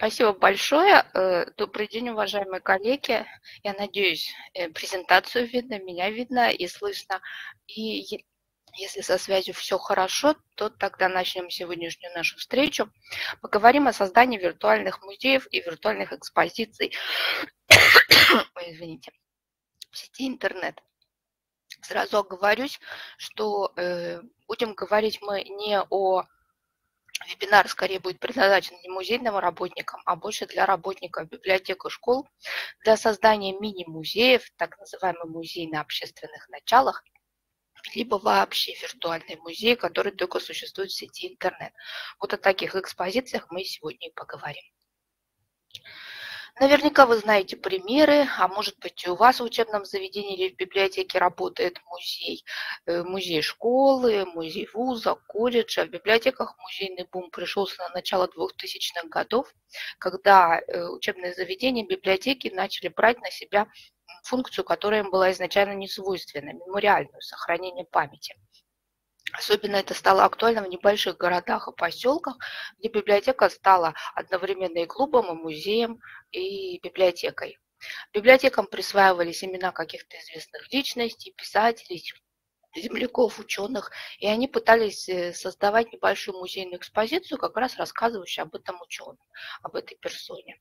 Спасибо большое. Э, добрый день, уважаемые коллеги. Я надеюсь, э, презентацию видно, меня видно и слышно. И если со связью все хорошо, то тогда начнем сегодняшнюю нашу встречу. Поговорим о создании виртуальных музеев и виртуальных экспозиций Ой, извините, в сети интернет. Сразу оговорюсь, что э, будем говорить мы не о Вебинар скорее будет предназначен не музейным работникам, а больше для работников библиотек и школ для создания мини-музеев, так называемый музей на общественных началах, либо вообще виртуальный музей, который только существует в сети интернет. Вот о таких экспозициях мы сегодня и поговорим. Наверняка вы знаете примеры, а может быть и у вас в учебном заведении или в библиотеке работает музей, э, музей школы, музей вуза, колледжа. В библиотеках музейный бум пришелся на начало 2000-х годов, когда э, учебные заведения, библиотеки начали брать на себя функцию, которая им была изначально не свойственна, мемориальную, сохранение памяти. Особенно это стало актуально в небольших городах и поселках, где библиотека стала одновременно и клубом, и музеем, и библиотекой. Библиотекам присваивались имена каких-то известных личностей, писателей, земляков, ученых, и они пытались э, создавать небольшую музейную экспозицию, как раз рассказывающую об этом ученом, об этой персоне.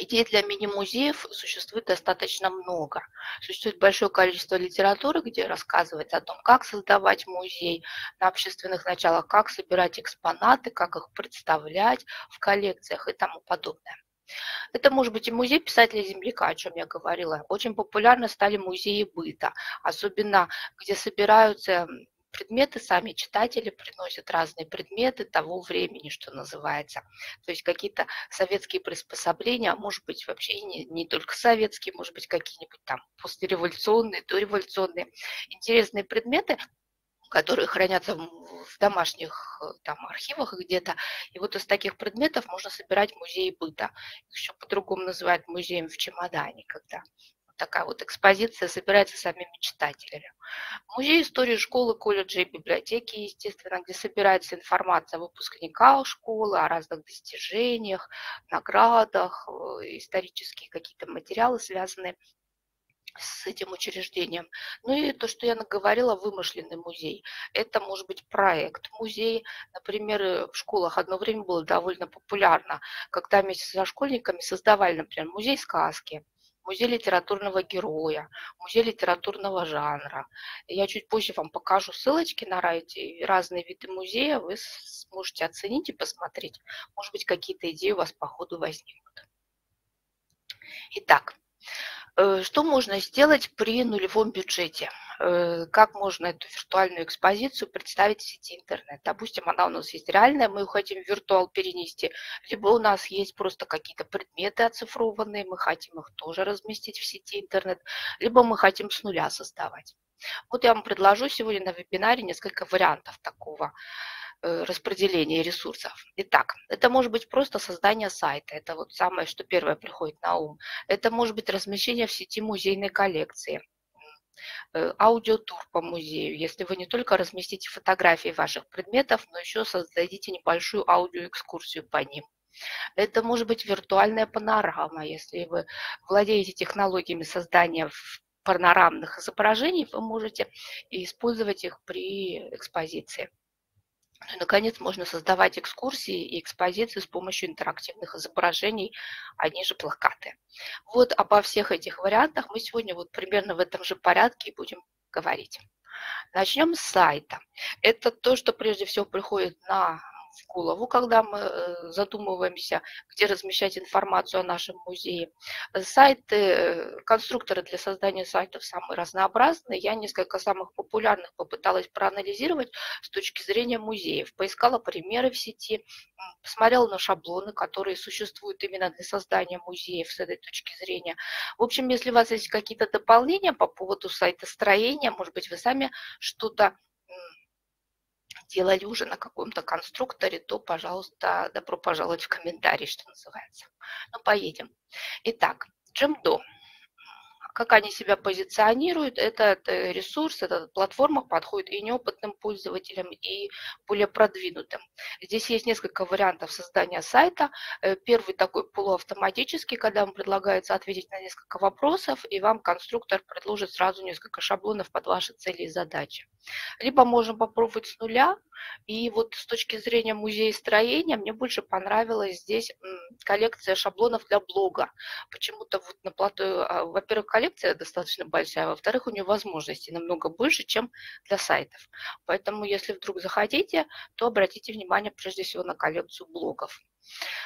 Идей для мини-музеев существует достаточно много. Существует большое количество литературы, где рассказывается о том, как создавать музей на общественных началах, как собирать экспонаты, как их представлять в коллекциях и тому подобное. Это может быть и музей писателя-земляка, о чем я говорила. Очень популярны стали музеи быта, особенно где собираются предметы, сами читатели приносят разные предметы того времени, что называется. То есть какие-то советские приспособления, а может быть вообще не, не только советские, может быть какие-нибудь там послереволюционные, дореволюционные интересные предметы, которые хранятся в домашних там, архивах где-то. И вот из таких предметов можно собирать музей быта. Еще по-другому называют музеем в чемодане, когда такая вот экспозиция собирается самими читателями. Музей истории школы, колледжа и библиотеки, естественно, где собирается информация о выпускниках школы, о разных достижениях, наградах, э, исторические какие-то материалы, связанные с этим учреждением. Ну и то, что я наговорила, вымышленный музей. Это может быть проект музей. Например, э, в школах одно время было довольно популярно, когда вместе со школьниками создавали, например, музей сказки музей литературного героя, музей литературного жанра. Я чуть позже вам покажу ссылочки на райте, разные виды музея, вы сможете оценить и посмотреть. Может быть, какие-то идеи у вас по ходу возникнут. Итак, что можно сделать при нулевом бюджете? Э, как можно эту виртуальную экспозицию представить в сети интернет? Допустим, она у нас есть реальная, мы хотим в виртуал перенести, либо у нас есть просто какие-то предметы оцифрованные, мы хотим их тоже разместить в сети интернет, либо мы хотим с нуля создавать. Вот я вам предложу сегодня на вебинаре несколько вариантов такого Э, распределения ресурсов. Итак, это может быть просто создание сайта, это вот самое, что первое приходит на ум. Это может быть размещение в сети музейной коллекции, э, аудиотур по музею, если вы не только разместите фотографии ваших предметов, но еще создадите небольшую аудиоэкскурсию по ним. Это может быть виртуальная панорама, если вы владеете технологиями создания панорамных изображений, вы можете использовать их при экспозиции. И, наконец, можно создавать экскурсии и экспозиции с помощью интерактивных изображений, они же плакаты. Вот обо всех этих вариантах мы сегодня вот примерно в этом же порядке будем говорить. Начнем с сайта. Это то, что прежде всего приходит на в голову, когда мы э, задумываемся, где размещать информацию о нашем музее. Сайты, э, конструкторы для создания сайтов самые разнообразные. Я несколько самых популярных попыталась проанализировать с точки зрения музеев. Поискала примеры в сети, посмотрела на шаблоны, которые существуют именно для создания музеев с этой точки зрения. В общем, если у вас есть какие-то дополнения по поводу сайта строения, может быть, вы сами что-то делали уже на каком-то конструкторе, то, пожалуйста, добро пожаловать в комментарии, что называется. Ну, поедем. Итак, Джемдо. Как они себя позиционируют. Этот э, ресурс, эта платформа подходит и неопытным пользователям, и более продвинутым. Здесь есть несколько вариантов создания сайта. Э, первый такой полуавтоматический, когда вам предлагается ответить на несколько вопросов, и вам конструктор предложит сразу несколько шаблонов под ваши цели и задачи. Либо можем попробовать с нуля, и вот с точки зрения музея строения мне больше понравилась здесь коллекция шаблонов для блога. Почему-то вот на плато, а, во-первых, коллекция достаточно большая, во-вторых, у нее возможностей намного больше, чем для сайтов. Поэтому, если вдруг захотите, то обратите внимание прежде всего на коллекцию блогов.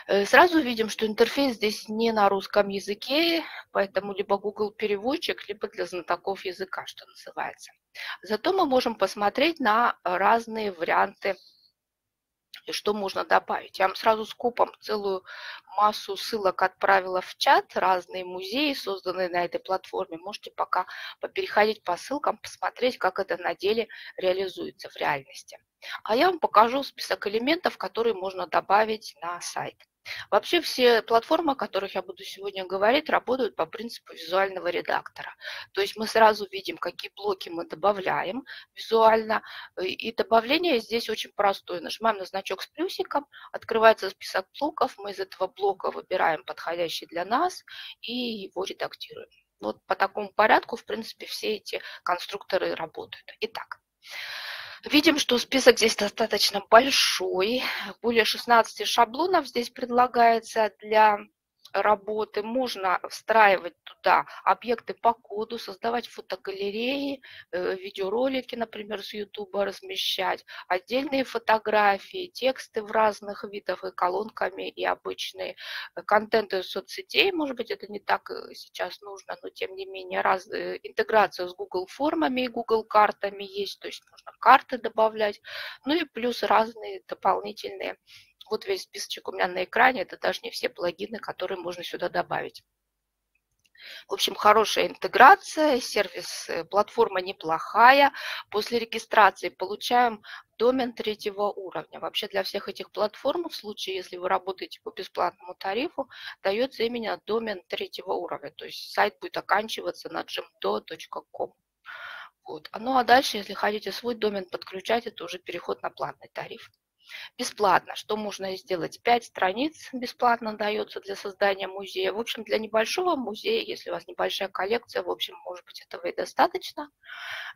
Э, сразу видим, что интерфейс здесь не на русском языке, поэтому либо Google переводчик, либо для знатоков языка, что называется. Зато мы можем посмотреть на разные варианты что можно добавить. Я вам сразу скопом целую массу ссылок отправила в чат, разные музеи, созданные на этой платформе. Можете пока переходить по ссылкам, посмотреть, как это на деле реализуется в реальности. А я вам покажу список элементов, которые можно добавить на сайт. Вообще все платформы, о которых я буду сегодня говорить, работают по принципу визуального редактора. То есть мы сразу видим, какие блоки мы добавляем визуально. И добавление здесь очень простое. Нажимаем на значок с плюсиком, открывается список блоков, мы из этого блока выбираем подходящий для нас и его редактируем. Вот по такому порядку, в принципе, все эти конструкторы работают. Итак, Видим, что список здесь достаточно большой. Более 16 шаблонов здесь предлагается для работы можно встраивать туда объекты по коду, создавать фотогалереи, э, видеоролики, например, с YouTube размещать, отдельные фотографии, тексты в разных видах и колонками, и обычные э, контенты соцсетей. Может быть, это не так э, сейчас нужно, но тем не менее раз, интеграция с Google формами и Google картами есть, то есть можно карты добавлять, ну и плюс разные дополнительные вот весь списочек у меня на экране, это даже не все плагины, которые можно сюда добавить. В общем, хорошая интеграция, сервис, э, платформа неплохая. После регистрации получаем домен третьего уровня. Вообще для всех этих платформ, в случае, если вы работаете по бесплатному тарифу, дается именно домен третьего уровня. То есть сайт будет оканчиваться на gmdo.com. Вот. Ну а дальше, если хотите свой домен подключать, это уже переход на платный тариф бесплатно. Что можно сделать? Пять страниц бесплатно дается для создания музея. В общем, для небольшого музея, если у вас небольшая коллекция, в общем, может быть, этого и достаточно.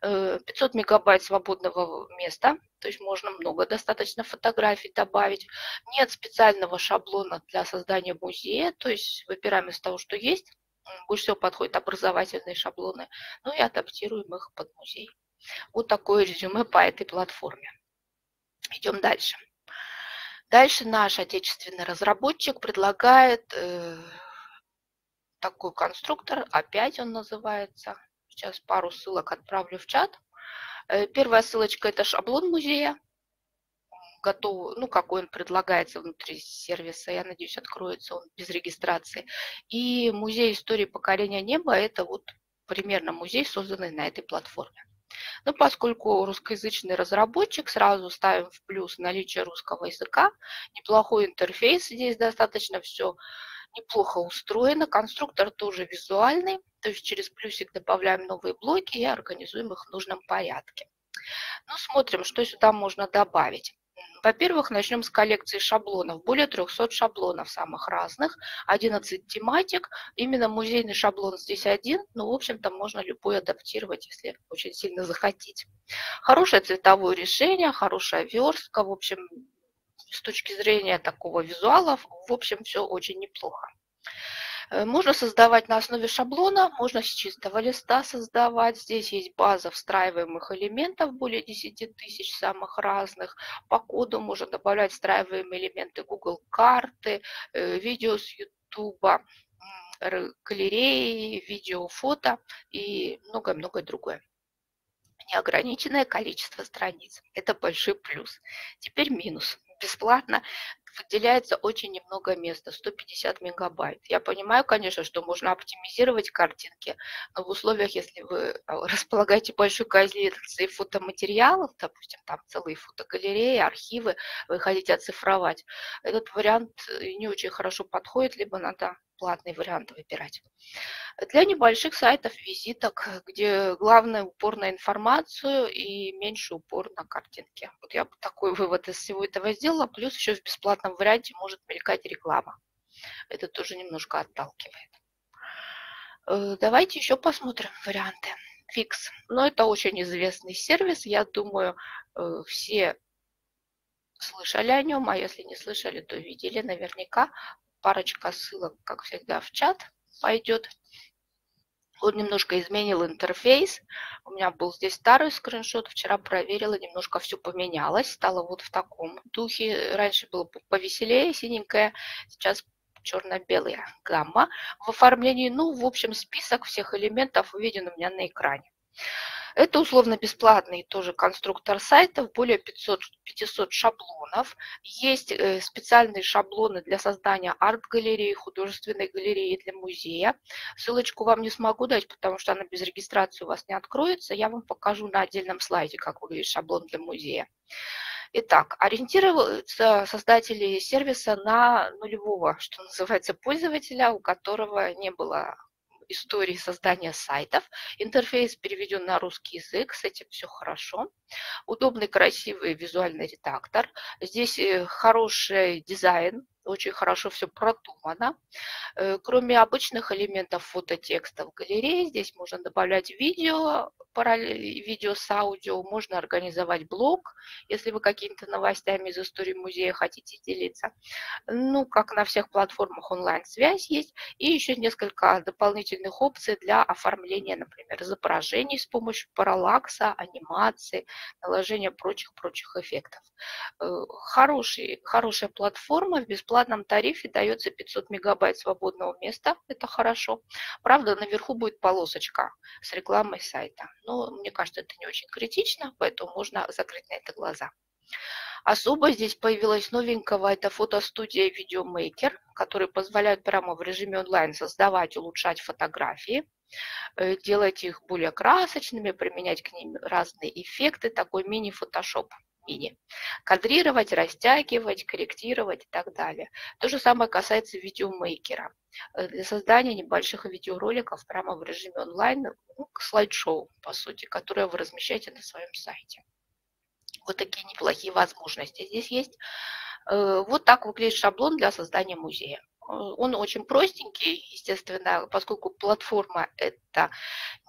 500 э, мегабайт свободного места, то есть можно много достаточно фотографий добавить. Нет специального шаблона для создания музея, то есть выбираем из того, что есть. Больше всего подходят образовательные шаблоны, ну и адаптируем их под музей. Вот такое резюме по этой платформе. Идем дальше. Дальше наш отечественный разработчик предлагает э, такой конструктор, опять он называется. Сейчас пару ссылок отправлю в чат. Э, первая ссылочка – это шаблон музея. Готов, ну, какой он предлагается внутри сервиса. Я надеюсь, откроется он без регистрации. И музей истории покорения неба – это вот примерно музей, созданный на этой платформе. Но поскольку русскоязычный разработчик, сразу ставим в плюс наличие русского языка. Неплохой интерфейс, здесь достаточно все неплохо устроено. Конструктор тоже визуальный, то есть через плюсик добавляем новые блоки и организуем их в нужном порядке. Ну, смотрим, что сюда можно добавить. Во-первых, начнем с коллекции шаблонов. Более 300 шаблонов самых разных, 11 тематик. Именно музейный шаблон здесь один, но, в общем-то, можно любой адаптировать, если очень сильно захотите. Хорошее цветовое решение, хорошая верстка. В общем, с точки зрения такого визуала, в общем, все очень неплохо. Э, можно создавать на основе шаблона, можно с чистого листа создавать. Здесь есть база встраиваемых элементов, более 10 тысяч самых разных. По коду можно добавлять встраиваемые элементы Google карты, э, видео с YouTube, галереи, видео, фото и многое-многое другое неограниченное количество страниц. Это большой плюс. Теперь минус. Бесплатно выделяется очень немного места, 150 мегабайт. Я понимаю, конечно, что можно оптимизировать картинки, но в условиях, если вы а, располагаете большой коллекцией фотоматериалов, допустим, там целые фотогалереи, архивы, вы хотите оцифровать, этот вариант э, не очень хорошо подходит, либо надо бесплатный вариант выбирать. Для небольших сайтов, визиток, где главное упор на информацию и меньше упор на картинки. Вот я бы такой вывод из всего этого сделала. Плюс еще в бесплатном варианте может мелькать реклама. Это тоже немножко отталкивает. Э, давайте еще посмотрим варианты. Fix. Но это очень известный сервис. Я думаю, э, все слышали о нем, а если не слышали, то видели наверняка. Парочка ссылок, как всегда, в чат пойдет. Он немножко изменил интерфейс. У меня был здесь старый скриншот. Вчера проверила, немножко все поменялось. Стало вот в таком духе. Раньше было повеселее, синенькое. Сейчас черно-белая гамма в оформлении. Ну, в общем, список всех элементов выведен у меня на экране. Это условно-бесплатный тоже конструктор сайтов, более 500, 500 шаблонов. Есть э, специальные шаблоны для создания арт-галереи, художественной галереи для музея. Ссылочку вам не смогу дать, потому что она без регистрации у вас не откроется. Я вам покажу на отдельном слайде, как выглядит шаблон для музея. Итак, ориентируются создатели сервиса на нулевого, что называется, пользователя, у которого не было истории создания сайтов. Интерфейс переведен на русский язык, с этим все хорошо. Удобный, красивый визуальный редактор. Здесь э, хороший дизайн, очень хорошо все продумано. Э, кроме обычных элементов фототекста в галерее, здесь можно добавлять видео, видео с аудио, можно организовать блог, если вы какими-то новостями из истории музея хотите делиться. Ну, как на всех платформах онлайн-связь есть. И еще несколько дополнительных опций для оформления, например, изображений с помощью параллакса, анимации, наложения прочих-прочих эффектов. Э, хороший, хорошая платформа в бесплатном бесплатном тарифе дается 500 мегабайт свободного места, это хорошо. Правда, наверху будет полосочка с рекламой сайта. Но мне кажется, это не очень критично, поэтому можно закрыть на это глаза. Особо здесь появилась новенького, это фотостудия Videomaker, который позволяет прямо в режиме онлайн создавать, улучшать фотографии, э, делать их более красочными, применять к ним разные эффекты, такой мини-фотошоп мини. Кадрировать, растягивать, корректировать и так далее. То же самое касается видеомейкера. Э, для создания небольших видеороликов прямо в режиме онлайн, ну, слайд-шоу, по сути, которое вы размещаете на своем сайте. Вот такие неплохие возможности здесь есть. Э, вот так выглядит шаблон для создания музея. Э, он очень простенький, естественно, поскольку платформа это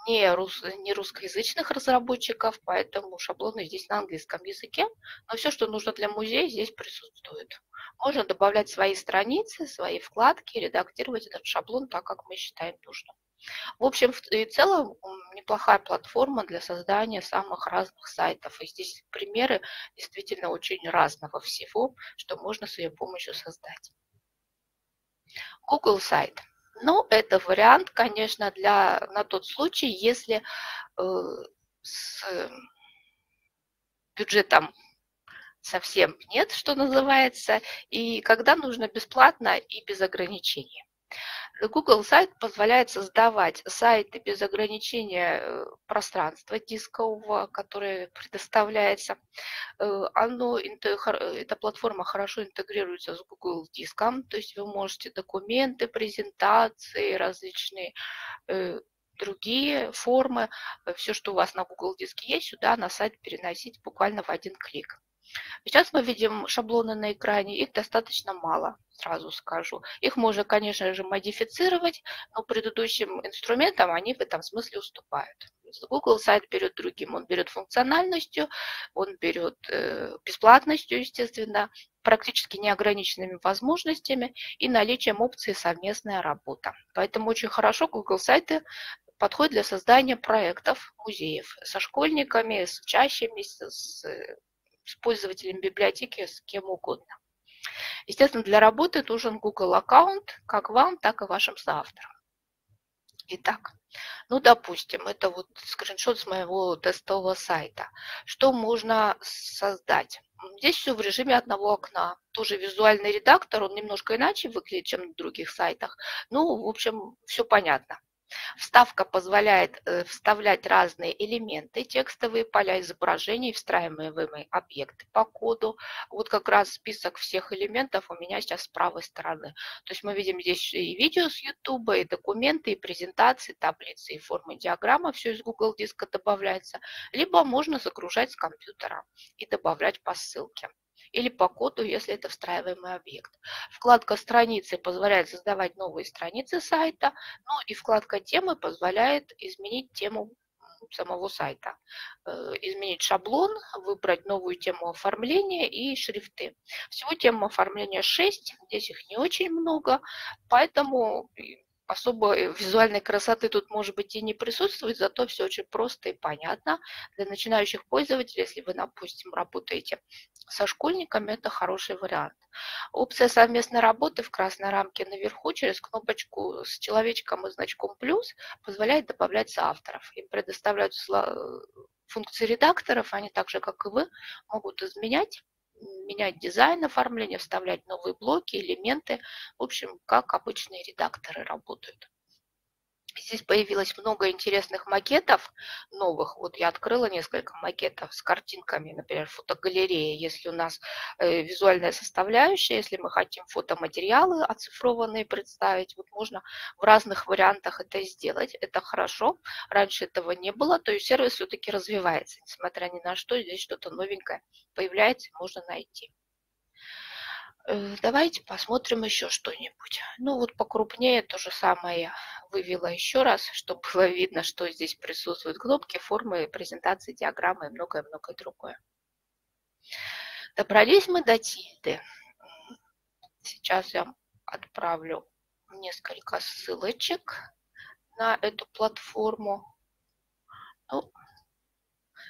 не, рус, не русскоязычных разработчиков, поэтому шаблоны здесь на английском языке. Но все, что нужно для музея, здесь присутствует. Можно добавлять свои страницы, свои вкладки, редактировать этот шаблон так, как мы считаем нужным. В общем и целом, неплохая платформа для создания самых разных сайтов. И здесь примеры действительно очень разного всего, что можно с ее помощью создать. Google сайт. Ну, это вариант, конечно, для, на тот случай, если э, с бюджетом совсем нет, что называется, и когда нужно бесплатно и без ограничений. Google сайт позволяет создавать сайты без ограничения э, пространства дискового, которое предоставляется. Э, оно, эта платформа хорошо интегрируется с Google диском, то есть вы можете документы, презентации, различные э, другие формы, все, что у вас на Google диске есть, сюда на сайт переносить буквально в один клик. Сейчас мы видим шаблоны на экране, их достаточно мало, сразу скажу. Их можно, конечно же, модифицировать, но предыдущим инструментам они в этом смысле уступают. Google сайт берет другим, он берет функциональностью, он берет э, бесплатностью, естественно, практически неограниченными возможностями и наличием опции «Совместная работа». Поэтому очень хорошо Google сайты подходят для создания проектов музеев со школьниками, с учащимися, с с пользователем библиотеки, с кем угодно. Естественно, для работы нужен Google аккаунт как вам, так и вашим соавторам. Итак, ну, допустим, это вот скриншот с моего тестового сайта. Что можно создать? Здесь все в режиме одного окна. Тоже визуальный редактор, он немножко иначе выглядит, чем на других сайтах. Ну, в общем, все понятно. Вставка позволяет э, вставлять разные элементы, текстовые поля, изображений, встраиваемые объекты по коду. Вот как раз список всех элементов у меня сейчас с правой стороны. То есть мы видим здесь и видео с YouTube, и документы, и презентации, таблицы, и формы диаграммы. Все из Google диска добавляется. Либо можно загружать с компьютера и добавлять по ссылке или по коду, если это встраиваемый объект. Вкладка страницы позволяет создавать новые страницы сайта, ну и вкладка темы позволяет изменить тему самого сайта. Э, изменить шаблон, выбрать новую тему оформления и шрифты. Всего тем оформления 6, здесь их не очень много, поэтому особо визуальной красоты тут, может быть, и не присутствует, зато все очень просто и понятно. Для начинающих пользователей, если вы, допустим, работаете со школьниками, это хороший вариант. Опция совместной работы в красной рамке наверху через кнопочку с человечком и значком плюс позволяет добавлять соавторов. Им предоставляют функции редакторов, они так же, как и вы, могут изменять менять дизайн оформления, вставлять новые блоки, элементы. В общем, как обычные редакторы работают. Здесь появилось много интересных макетов новых. Вот я открыла несколько макетов с картинками, например, фотогалерея. Если у нас э, визуальная составляющая, если мы хотим фотоматериалы оцифрованные представить, вот можно в разных вариантах это сделать. Это хорошо. Раньше этого не было, то есть сервис все-таки развивается. Несмотря ни на что, здесь что-то новенькое появляется, можно найти. Э, давайте посмотрим еще что-нибудь. Ну вот покрупнее то же самое вывела еще раз, чтобы было видно, что здесь присутствуют кнопки, формы, презентации, диаграммы и многое-многое другое. Добрались мы до тильды. Сейчас я отправлю несколько ссылочек на эту платформу. Ну,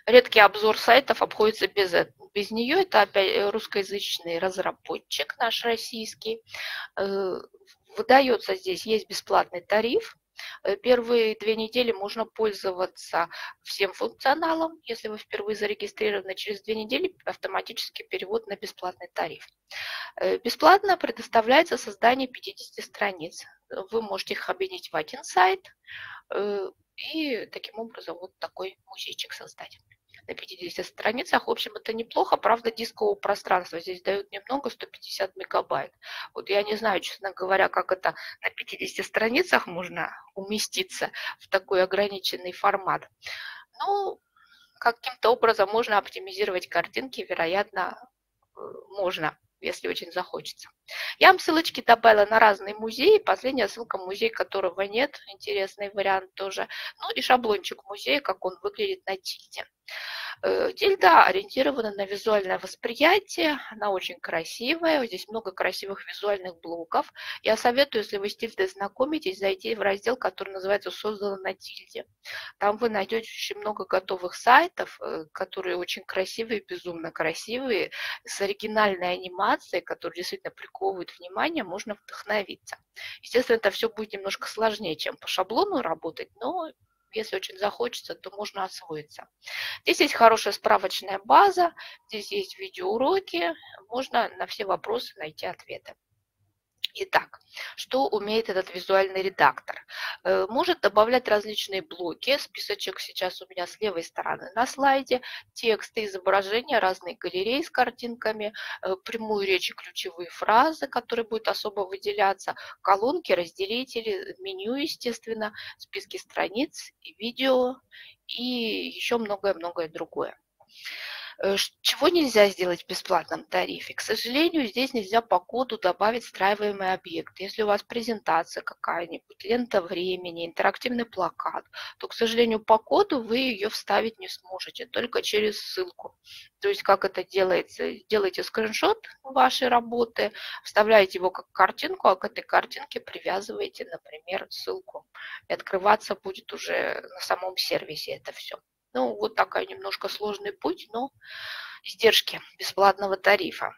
редкий обзор сайтов обходится без, без нее. Это опять э, русскоязычный разработчик наш российский. Э, выдается здесь, есть бесплатный тариф. Э, первые две недели можно пользоваться всем функционалом. Если вы впервые зарегистрированы, через две недели автоматический перевод на бесплатный тариф. Бесплатно предоставляется создание 50 страниц. Вы можете их объединить в один сайт и таким образом вот такой музейчик создать на 50 страницах. В общем, это неплохо. Правда, дискового пространства здесь дают немного, 150 мегабайт. Вот я не знаю, честно говоря, как это на 50 страницах можно уместиться в такой ограниченный формат. Ну, каким-то образом можно оптимизировать картинки, вероятно, э, можно если очень захочется. Я вам ссылочки добавила на разные музеи. Последняя ссылка музей, которого нет. Интересный вариант тоже. Ну и шаблончик музея, как он выглядит на тильде. Э, тильда ориентирована на визуальное восприятие, она очень красивая, здесь много красивых визуальных блоков. Я советую, если вы с тильдой знакомитесь, зайти в раздел, который называется «Создано на тильде». Там вы найдете очень много готовых сайтов, э, которые очень красивые, безумно красивые, с оригинальной анимацией, которые действительно приковывают внимание, можно вдохновиться. Естественно, это все будет немножко сложнее, чем по шаблону работать, но если очень захочется, то можно освоиться. Здесь есть хорошая справочная база, здесь есть видеоуроки, можно на все вопросы найти ответы. Итак, что умеет этот визуальный редактор? Э, может добавлять различные блоки. Списочек сейчас у меня с левой стороны на слайде. Тексты, изображения, разные галереи с картинками, э, прямую речь и ключевые фразы, которые будут особо выделяться, колонки, разделители, меню, естественно, списки страниц, видео и еще многое-многое другое. Э, чего нельзя сделать в бесплатном тарифе? К сожалению, здесь нельзя по коду добавить встраиваемый объект. Если у вас презентация какая-нибудь, лента времени, интерактивный плакат, то, к сожалению, по коду вы ее вставить не сможете, только через ссылку. То есть как это делается? Делаете скриншот вашей работы, вставляете его как картинку, а к этой картинке привязываете, например, ссылку. И открываться будет уже на самом сервисе это все. Ну, вот такой немножко сложный путь, но издержки бесплатного тарифа.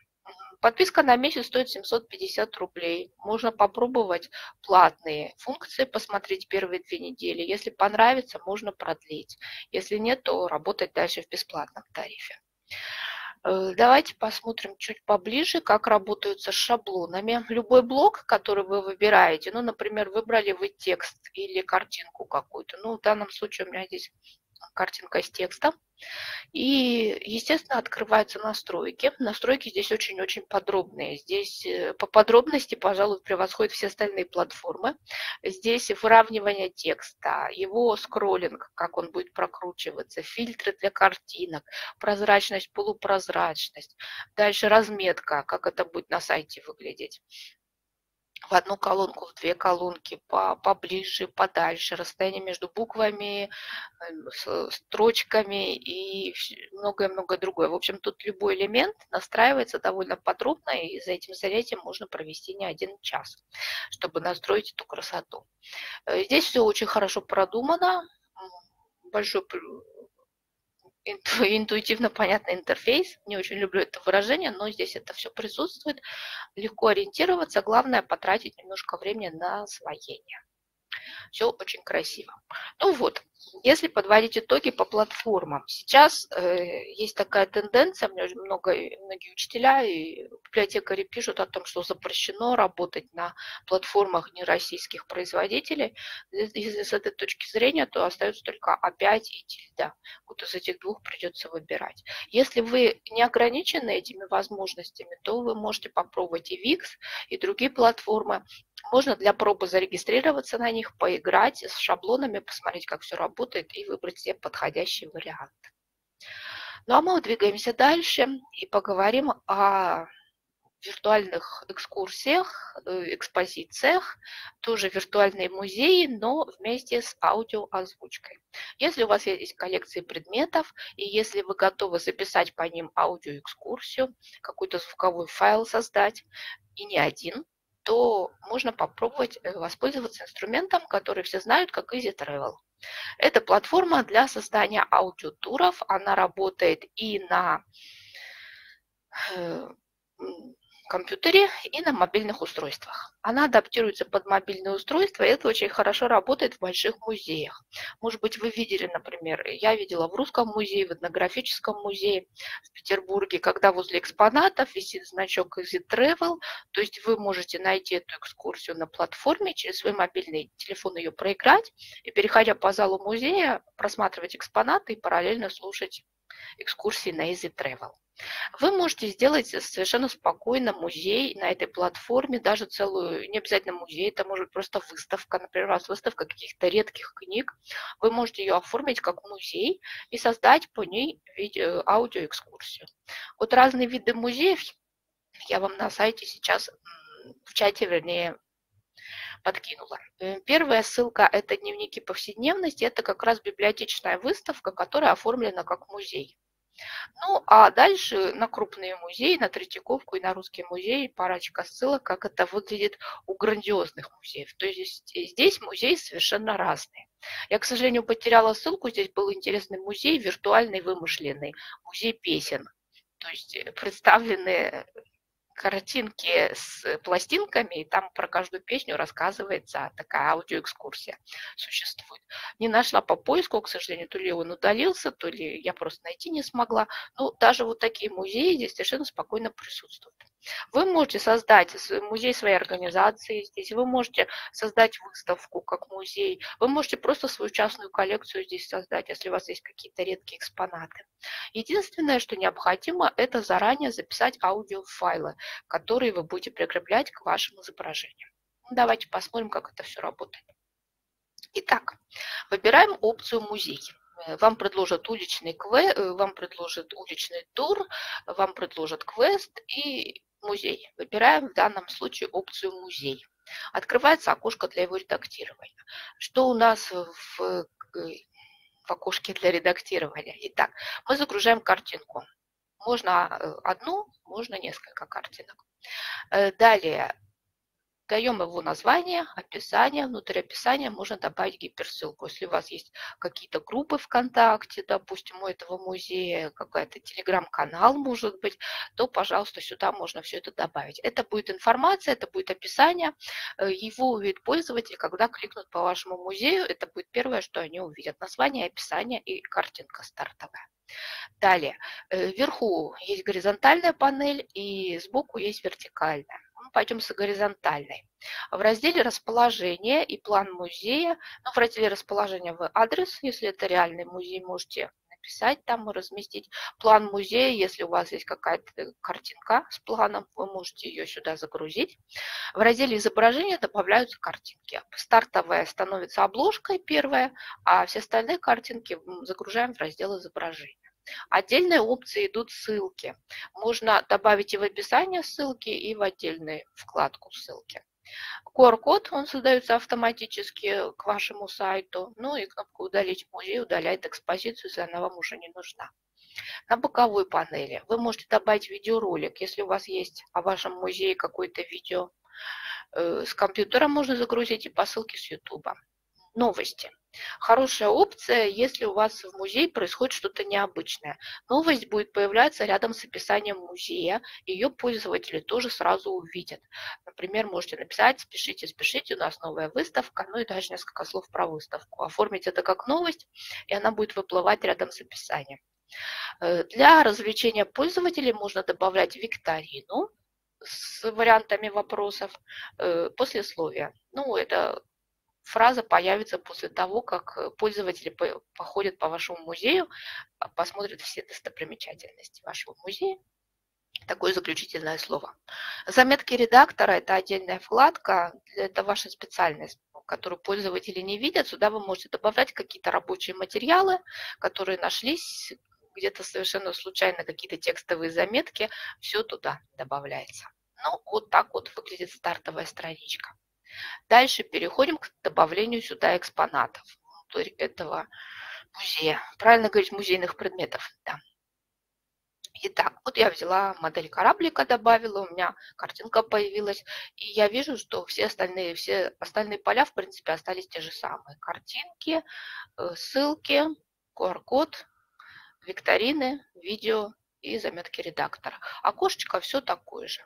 Подписка на месяц стоит 750 рублей. Можно попробовать платные функции, посмотреть первые две недели. Если понравится, можно продлить. Если нет, то работать дальше в бесплатном тарифе. Э, давайте посмотрим чуть поближе, как работаются с шаблонами. Любой блок, который вы выбираете, ну, например, выбрали вы текст или картинку какую-то. Ну, в данном случае у меня здесь картинка с текстом. И, естественно, открываются настройки. Настройки здесь очень-очень подробные. Здесь э, по подробности, пожалуй, превосходят все остальные платформы. Здесь выравнивание текста, его скроллинг, как он будет прокручиваться, фильтры для картинок, прозрачность, полупрозрачность. Дальше разметка, как это будет на сайте выглядеть в одну колонку, в две колонки, по, поближе, подальше, расстояние между буквами, эм, строчками и многое-многое другое. В общем, тут любой элемент настраивается довольно подробно, и за этим занятием можно провести не один час, чтобы настроить эту красоту. Э, здесь все очень хорошо продумано, большой интуитивно понятный интерфейс. Не очень люблю это выражение, но здесь это все присутствует. Легко ориентироваться, главное потратить немножко времени на освоение. Все очень красиво. Ну вот, если подводить итоги по платформам, сейчас э, есть такая тенденция, мне уже много, многие учителя и библиотекари пишут о том, что запрещено работать на платформах нероссийских производителей. Если с этой точки зрения, то остается только А5 и тильда. Вот из этих двух придется выбирать. Если вы не ограничены этими возможностями, то вы можете попробовать и Wix, и другие платформы. Можно для пробы зарегистрироваться на них, поиграть с шаблонами, посмотреть, как все работает и выбрать себе подходящий вариант. Ну а мы двигаемся дальше и поговорим о виртуальных экскурсиях, э, экспозициях, тоже виртуальные музеи, но вместе с аудиоозвучкой. Если у вас есть коллекции предметов, и если вы готовы записать по ним аудиоэкскурсию, какой-то звуковой файл создать, и не один, то можно попробовать э, воспользоваться инструментом, который все знают, как Easy Travel. Это платформа для создания аудиотуров. Она работает и на э, компьютере и на мобильных устройствах. Она адаптируется под мобильные устройства, и это очень хорошо работает в больших музеях. Может быть, вы видели, например, я видела в Русском музее, в этнографическом музее в Петербурге, когда возле экспонатов висит значок Easy Travel, то есть вы можете найти эту экскурсию на платформе, через свой мобильный телефон ее проиграть, и, переходя по залу музея, просматривать экспонаты и параллельно слушать экскурсии на Easy Travel. Вы можете сделать совершенно спокойно музей на этой платформе, даже целую, не обязательно музей, это может быть просто выставка, например, у вас выставка каких-то редких книг. Вы можете ее оформить как музей и создать по ней видео, аудиоэкскурсию. Вот разные виды музеев я вам на сайте сейчас в чате, вернее, подкинула. Э, первая ссылка – это дневники повседневности. Это как раз библиотечная выставка, которая оформлена как музей. Ну, а дальше на крупные музеи, на Третьяковку и на Русский музей парочка ссылок, как это выглядит у грандиозных музеев. То есть здесь музеи совершенно разные. Я, к сожалению, потеряла ссылку. Здесь был интересный музей, виртуальный, вымышленный, музей песен. То есть э, представлены картинки с пластинками, и там про каждую песню рассказывается такая аудиоэкскурсия существует. Не нашла по поиску, к сожалению, то ли он удалился, то ли я просто найти не смогла. Но даже вот такие музеи здесь совершенно спокойно присутствуют. Вы можете создать музей своей организации здесь, вы можете создать выставку как музей, вы можете просто свою частную коллекцию здесь создать, если у вас есть какие-то редкие экспонаты. Единственное, что необходимо, это заранее записать аудиофайлы, которые вы будете прикреплять к вашим изображениям. Ну, давайте посмотрим, как это все работает. Итак, выбираем опцию «Музей». Вам предложат уличный квест, э, вам предложат уличный тур, вам предложат квест и музей. Выбираем в данном случае опцию «Музей». Открывается окошко для его редактирования. Что у нас в, в окошке для редактирования? Итак, мы загружаем картинку. Можно э, одну, можно несколько картинок. Э, далее Даем его название, описание. Внутрь описания можно добавить гиперссылку. Если у вас есть какие-то группы ВКонтакте, допустим, у этого музея, какой-то телеграм-канал может быть, то, пожалуйста, сюда можно все это добавить. Это будет информация, это будет описание. Э, его увидит пользователь, когда кликнут по вашему музею. Это будет первое, что они увидят. Название, описание и картинка стартовая. Далее, э, вверху есть горизонтальная панель и сбоку есть вертикальная. Ну, пойдем с горизонтальной. В разделе «Расположение» и «План музея», ну, в разделе «Расположение» вы адрес, если это реальный музей, можете написать там, разместить план музея. Если у вас есть какая-то картинка с планом, вы можете ее сюда загрузить. В разделе изображения добавляются картинки. Стартовая становится обложкой первая, а все остальные картинки загружаем в раздел изображения. Отдельные опции идут ссылки. Можно добавить и в описание ссылки, и в отдельную вкладку ссылки. QR-код, он создается автоматически к вашему сайту. Ну и кнопка «Удалить музей» удаляет экспозицию, если она вам уже не нужна. На боковой панели вы можете добавить видеоролик, если у вас есть о вашем музее какое-то видео. Э, с компьютера можно загрузить и по ссылке с YouTube. Новости. Хорошая опция, если у вас в музее происходит что-то необычное. Новость будет появляться рядом с описанием музея, ее пользователи тоже сразу увидят. Например, можете написать «Спешите, спешите, у нас новая выставка», ну и даже несколько слов про выставку. Оформить это как новость, и она будет выплывать рядом с описанием. Э, для развлечения пользователей можно добавлять викторину с вариантами вопросов, э, послесловия. Ну, это фраза появится после того, как э, пользователи походят по вашему музею, а, посмотрят все достопримечательности вашего музея. Такое заключительное слово. Заметки редактора – это отдельная вкладка, это ваша специальность, которую пользователи не видят. Сюда вы можете добавлять какие-то рабочие материалы, которые нашлись где-то совершенно случайно, какие-то текстовые заметки. Все туда добавляется. Ну, вот так вот выглядит стартовая страничка. Дальше переходим к добавлению сюда экспонатов этого музея. Правильно говорить, музейных предметов. Да. Итак, вот я взяла модель кораблика, добавила, у меня картинка появилась, и я вижу, что все остальные, все остальные поля, в принципе, остались те же самые. Картинки, э, ссылки, QR-код, викторины, видео и заметки редактора. Окошечко все такое же.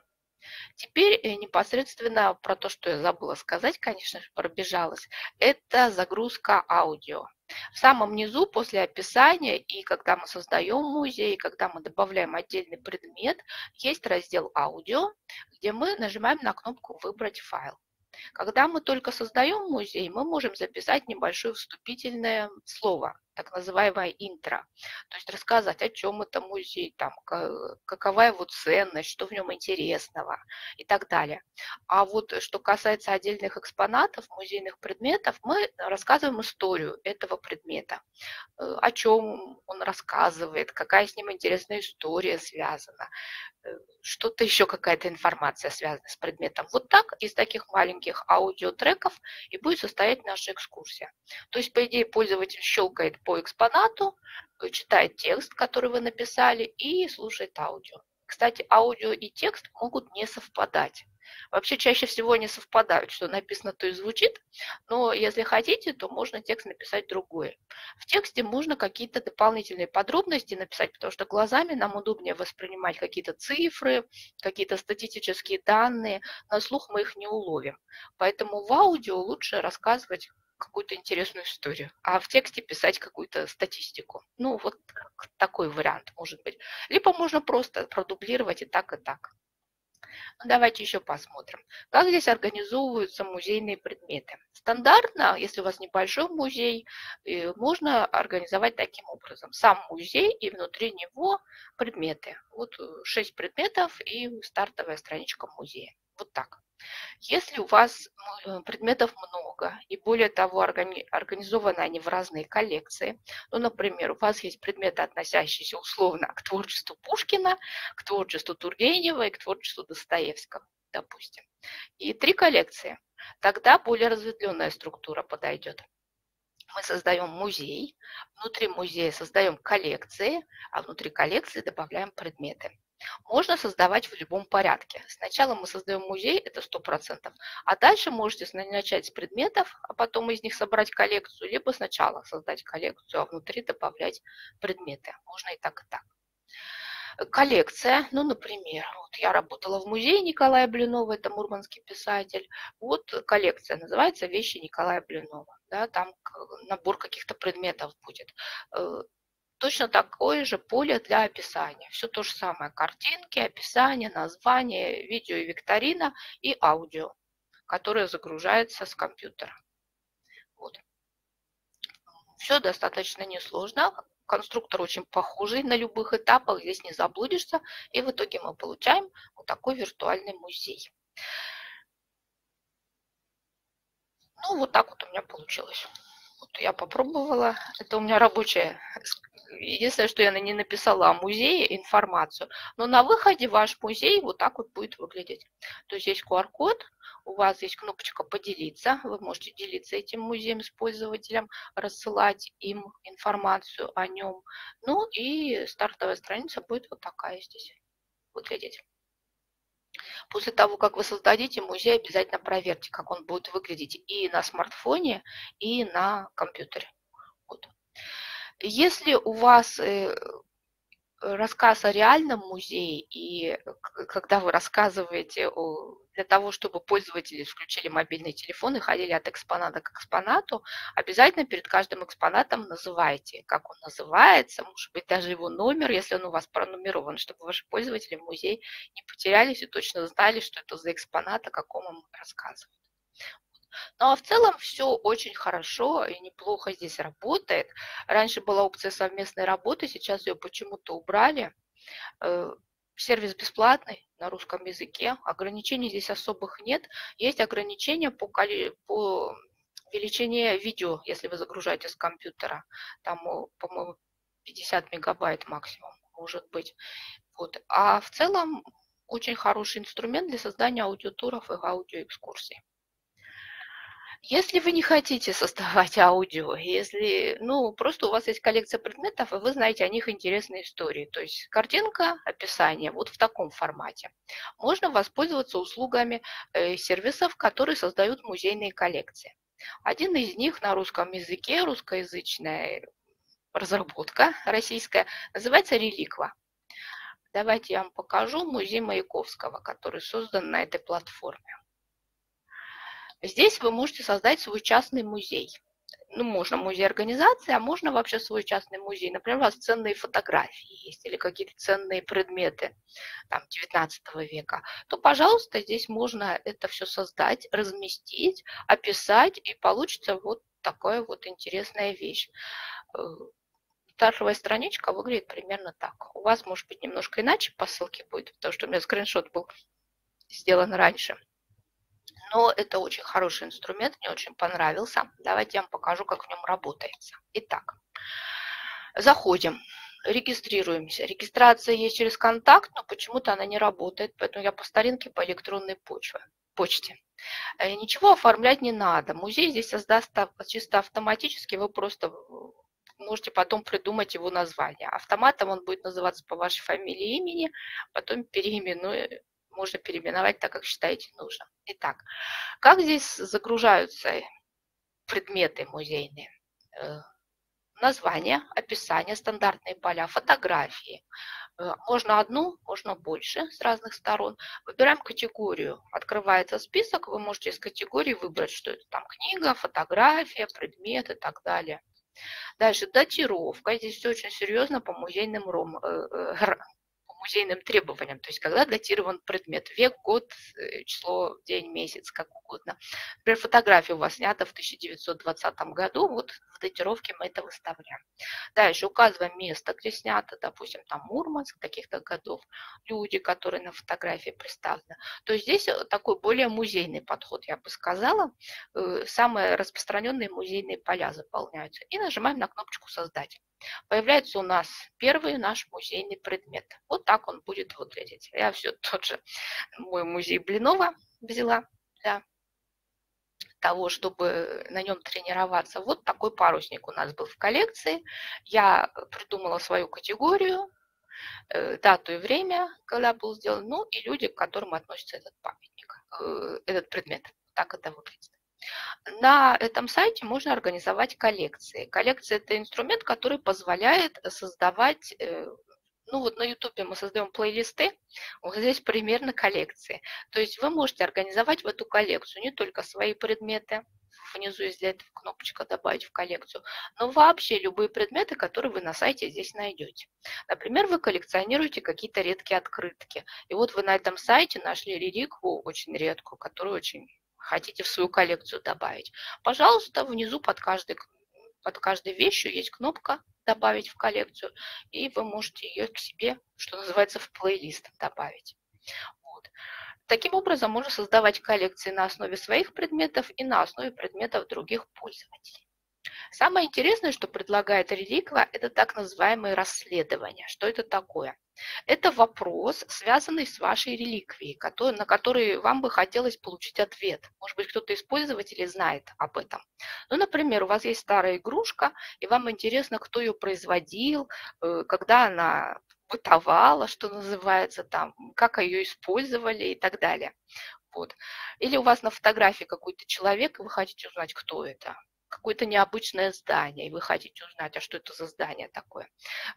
Теперь э, непосредственно про то, что я забыла сказать, конечно же, пробежалась, это загрузка аудио. В самом низу после описания и когда мы создаем музей, когда мы добавляем отдельный предмет, есть раздел аудио, где мы нажимаем на кнопку «Выбрать файл». Когда мы только создаем музей, мы можем записать небольшое вступительное слово, так называемое интро. То есть рассказать, о чем это музей, там, какова его ценность, что в нем интересного и так далее. А вот что касается отдельных экспонатов, музейных предметов, мы рассказываем историю этого предмета, э, о чем он рассказывает, какая с ним интересная история связана, э, что-то еще какая-то информация связана с предметом. Вот так из таких маленьких аудиотреков и будет состоять наша экскурсия. То есть, по идее, пользователь щелкает по экспонату, э, читает текст, который вы написали, и слушает аудио. Кстати, аудио и текст могут не совпадать. Вообще чаще всего они совпадают, что написано, то и звучит, но если хотите, то можно текст написать другое. В тексте можно какие-то дополнительные подробности написать, потому что глазами нам удобнее воспринимать какие-то цифры, какие-то статистические данные, на слух мы их не уловим. Поэтому в аудио лучше рассказывать какую-то интересную историю, а в тексте писать какую-то статистику. Ну, вот такой вариант может быть. Либо можно просто продублировать и так, и так. Давайте еще посмотрим, как здесь организовываются музейные предметы. Стандартно, если у вас небольшой музей, э, можно организовать таким образом. Сам музей и внутри него предметы. Вот 6 э, предметов и стартовая страничка музея. Вот так. Если у вас э, предметов много, и более того, организованы они в разные коллекции, ну, например, у вас есть предметы, относящиеся условно к творчеству Пушкина, к творчеству Тургенева и к творчеству Достоевского, допустим, и три коллекции, тогда более разветвленная структура подойдет мы создаем музей, внутри музея создаем коллекции, а внутри коллекции добавляем предметы. Можно создавать в любом порядке. Сначала мы создаем музей, это 100%, а дальше можете начать с предметов, а потом из них собрать коллекцию, либо сначала создать коллекцию, а внутри добавлять предметы. Можно и так, и так коллекция, ну, например, вот я работала в музее Николая Блинова, это мурманский писатель, вот коллекция называется «Вещи Николая Блинова», да, там набор каких-то предметов будет. Точно такое же поле для описания. Все то же самое. Картинки, описание, название, видео и викторина и аудио, которое загружается с компьютера. Вот. Все достаточно несложно. Конструктор очень похожий на любых этапах, здесь не заблудишься. И в итоге мы получаем вот такой виртуальный музей. Ну, вот так вот у меня получилось. Вот я попробовала. Это у меня рабочая. Единственное, что я не написала о музее информацию. Но на выходе ваш музей вот так вот будет выглядеть. То есть есть QR-код, у вас есть кнопочка «Поделиться». Вы можете делиться этим музеем с пользователем, рассылать им информацию о нем. Ну и стартовая страница будет вот такая здесь выглядеть. После того, как вы создадите музей, обязательно проверьте, как он будет выглядеть и на смартфоне, и на компьютере. Вот. Если у вас э, рассказ о реальном музее, и когда вы рассказываете о, для того, чтобы пользователи включили мобильный телефон и ходили от экспоната к экспонату, обязательно перед каждым экспонатом называйте, как он называется, может быть, даже его номер, если он у вас пронумерован, чтобы ваши пользователи в музее не потерялись и точно знали, что это за экспонат, о каком им рассказывают. Ну а в целом все очень хорошо и неплохо здесь работает. Раньше была опция совместной работы, сейчас ее почему-то убрали. Э, сервис бесплатный на русском языке, ограничений здесь особых нет. Есть ограничения по, по величине видео, если вы загружаете с компьютера. Там, по-моему, 50 мегабайт максимум может быть. Вот. А в целом очень хороший инструмент для создания аудиотуров и аудиоэкскурсий. Если вы не хотите создавать аудио, если, ну, просто у вас есть коллекция предметов, и вы знаете о них интересные истории, то есть картинка, описание, вот в таком формате, можно воспользоваться услугами э, сервисов, которые создают музейные коллекции. Один из них на русском языке, русскоязычная разработка российская, называется «Реликва». Давайте я вам покажу музей Маяковского, который создан на этой платформе. Здесь вы можете создать свой частный музей. Ну, можно музей организации, а можно вообще свой частный музей. Например, у вас ценные фотографии есть или какие-то ценные предметы там, 19 века. То, пожалуйста, здесь можно это все создать, разместить, описать, и получится вот такая вот интересная вещь. Э, Стартовая страничка выглядит примерно так. У вас, может быть, немножко иначе по ссылке будет, потому что у меня скриншот был сделан раньше но это очень хороший инструмент, мне очень понравился. Давайте я вам покажу, как в нем работается. Итак, заходим, регистрируемся. Регистрация есть через контакт, но почему-то она не работает, поэтому я по старинке по электронной почве, почте. Э, ничего оформлять не надо. Музей здесь создаст чисто автоматически, вы просто можете потом придумать его название. Автоматом он будет называться по вашей фамилии и имени, потом переименую, можно переименовать так, как считаете нужным. Итак, как здесь загружаются предметы музейные? Э, название, описание, стандартные поля, фотографии. Э, можно одну, можно больше с разных сторон. Выбираем категорию. Открывается список, вы можете из категории выбрать, что это там книга, фотография, предмет и так далее. Дальше датировка. Здесь все очень серьезно по музейным ром, э, музейным требованиям, то есть когда датирован предмет, век, год, э, число, день, месяц, как угодно. Например, фотография у вас снята в 1920 году, вот в датировке мы это выставляем. Дальше указываем место, где снято, допустим, там Мурманск, таких-то годов, люди, которые на фотографии представлены. То есть здесь э, такой более музейный подход, я бы сказала. Э, самые распространенные музейные поля заполняются. И нажимаем на кнопочку «Создать» появляется у нас первый наш музейный предмет. Вот так он будет выглядеть. Я все тот же мой музей Блинова взяла для того, чтобы на нем тренироваться. Вот такой парусник у нас был в коллекции. Я придумала свою категорию, э, дату и время, когда был сделан, ну и люди, к которым относится этот памятник, э, этот предмет. Так это выглядит. На этом сайте можно организовать коллекции. Коллекция – это инструмент, который позволяет создавать э, ну вот на YouTube мы создаем плейлисты, вот здесь примерно коллекции. То есть вы можете организовать в эту коллекцию не только свои предметы внизу есть для этого кнопочка «Добавить в коллекцию», но вообще любые предметы, которые вы на сайте здесь найдете. Например, вы коллекционируете какие-то редкие открытки, и вот вы на этом сайте нашли реликву очень редкую, которую очень хотите в свою коллекцию добавить. Пожалуйста, внизу под каждой под каждой вещью есть кнопка «Добавить в коллекцию», и вы можете ее к себе, что называется, в плейлист добавить. Вот. Таким образом, можно создавать коллекции на основе своих предметов и на основе предметов других пользователей. Самое интересное, что предлагает реликва, это так называемые расследования. Что это такое? Это вопрос, связанный с вашей реликвией, который, на который вам бы хотелось получить ответ. Может быть, кто-то из пользователей знает об этом. Ну, например, у вас есть старая игрушка, и вам интересно, кто ее производил, э, когда она бытовала, что называется, там, как ее использовали и так далее. Вот. Или у вас на фотографии какой-то человек, и вы хотите узнать, кто это какое-то необычное здание, и вы хотите узнать, а что это за здание такое.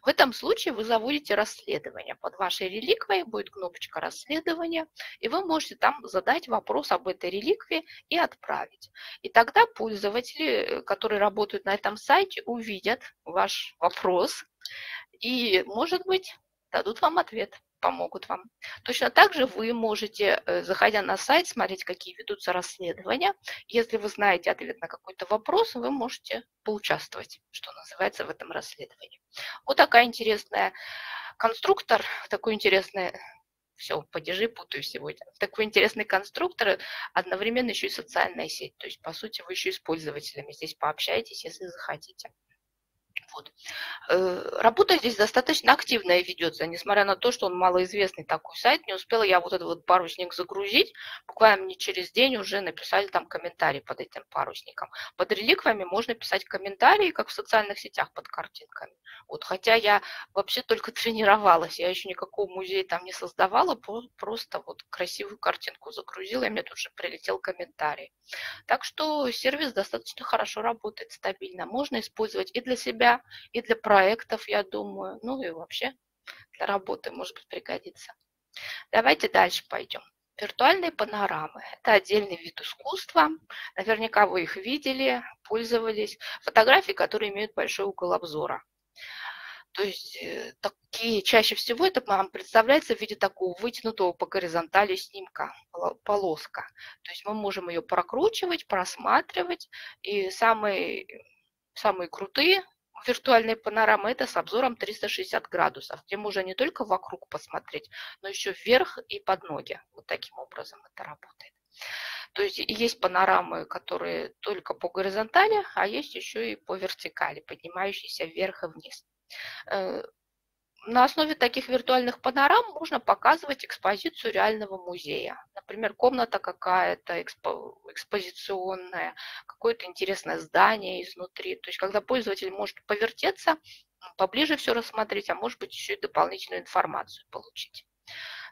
В этом случае вы заводите расследование. Под вашей реликвией будет кнопочка расследования, и вы можете там задать вопрос об этой реликвии и отправить. И тогда пользователи, э, которые работают на этом сайте, увидят ваш вопрос и, может быть, дадут вам ответ помогут вам. Точно так же вы можете, э, заходя на сайт, смотреть, какие ведутся расследования. Если вы знаете ответ на какой-то вопрос, вы можете поучаствовать, что называется, в этом расследовании. Вот такая интересная конструктор, такой интересный все, падежи путаю сегодня. Такой интересный конструктор, одновременно еще и социальная сеть. То есть, по сути, вы еще и с пользователями здесь пообщаетесь, если захотите. Вот. Э, работа здесь достаточно активная ведется, несмотря на то, что он малоизвестный такой сайт. Не успела я вот этот вот парусник загрузить. Буквально мне через день уже написали там комментарий под этим парусником. Под реликвиями можно писать комментарии, как в социальных сетях под картинками. Вот, хотя я вообще только тренировалась, я еще никакого музея там не создавала, просто вот красивую картинку загрузила, и мне тут же прилетел комментарий. Так что сервис достаточно хорошо работает, стабильно. Можно использовать и для себя, и для проектов, я думаю, ну и вообще для работы, может быть, пригодится. Давайте дальше пойдем. Виртуальные панорамы – это отдельный вид искусства. Наверняка вы их видели, пользовались. Фотографии, которые имеют большой угол обзора. То есть э, такие, чаще всего это вам представляется в виде такого вытянутого по горизонтали снимка, полоска. То есть мы можем ее прокручивать, просматривать. И самые, самые крутые виртуальной панорамы это с обзором 360 градусов, где можно не только вокруг посмотреть, но еще вверх и под ноги. Вот таким образом это работает. То есть есть панорамы, которые только по горизонтали, а есть еще и по вертикали, поднимающиеся вверх и вниз. На основе таких виртуальных панорам можно показывать экспозицию реального музея. Например, комната какая-то экспо экспозиционная, какое-то интересное здание изнутри. То есть, когда пользователь может повертеться, поближе все рассмотреть, а может быть еще и дополнительную информацию получить.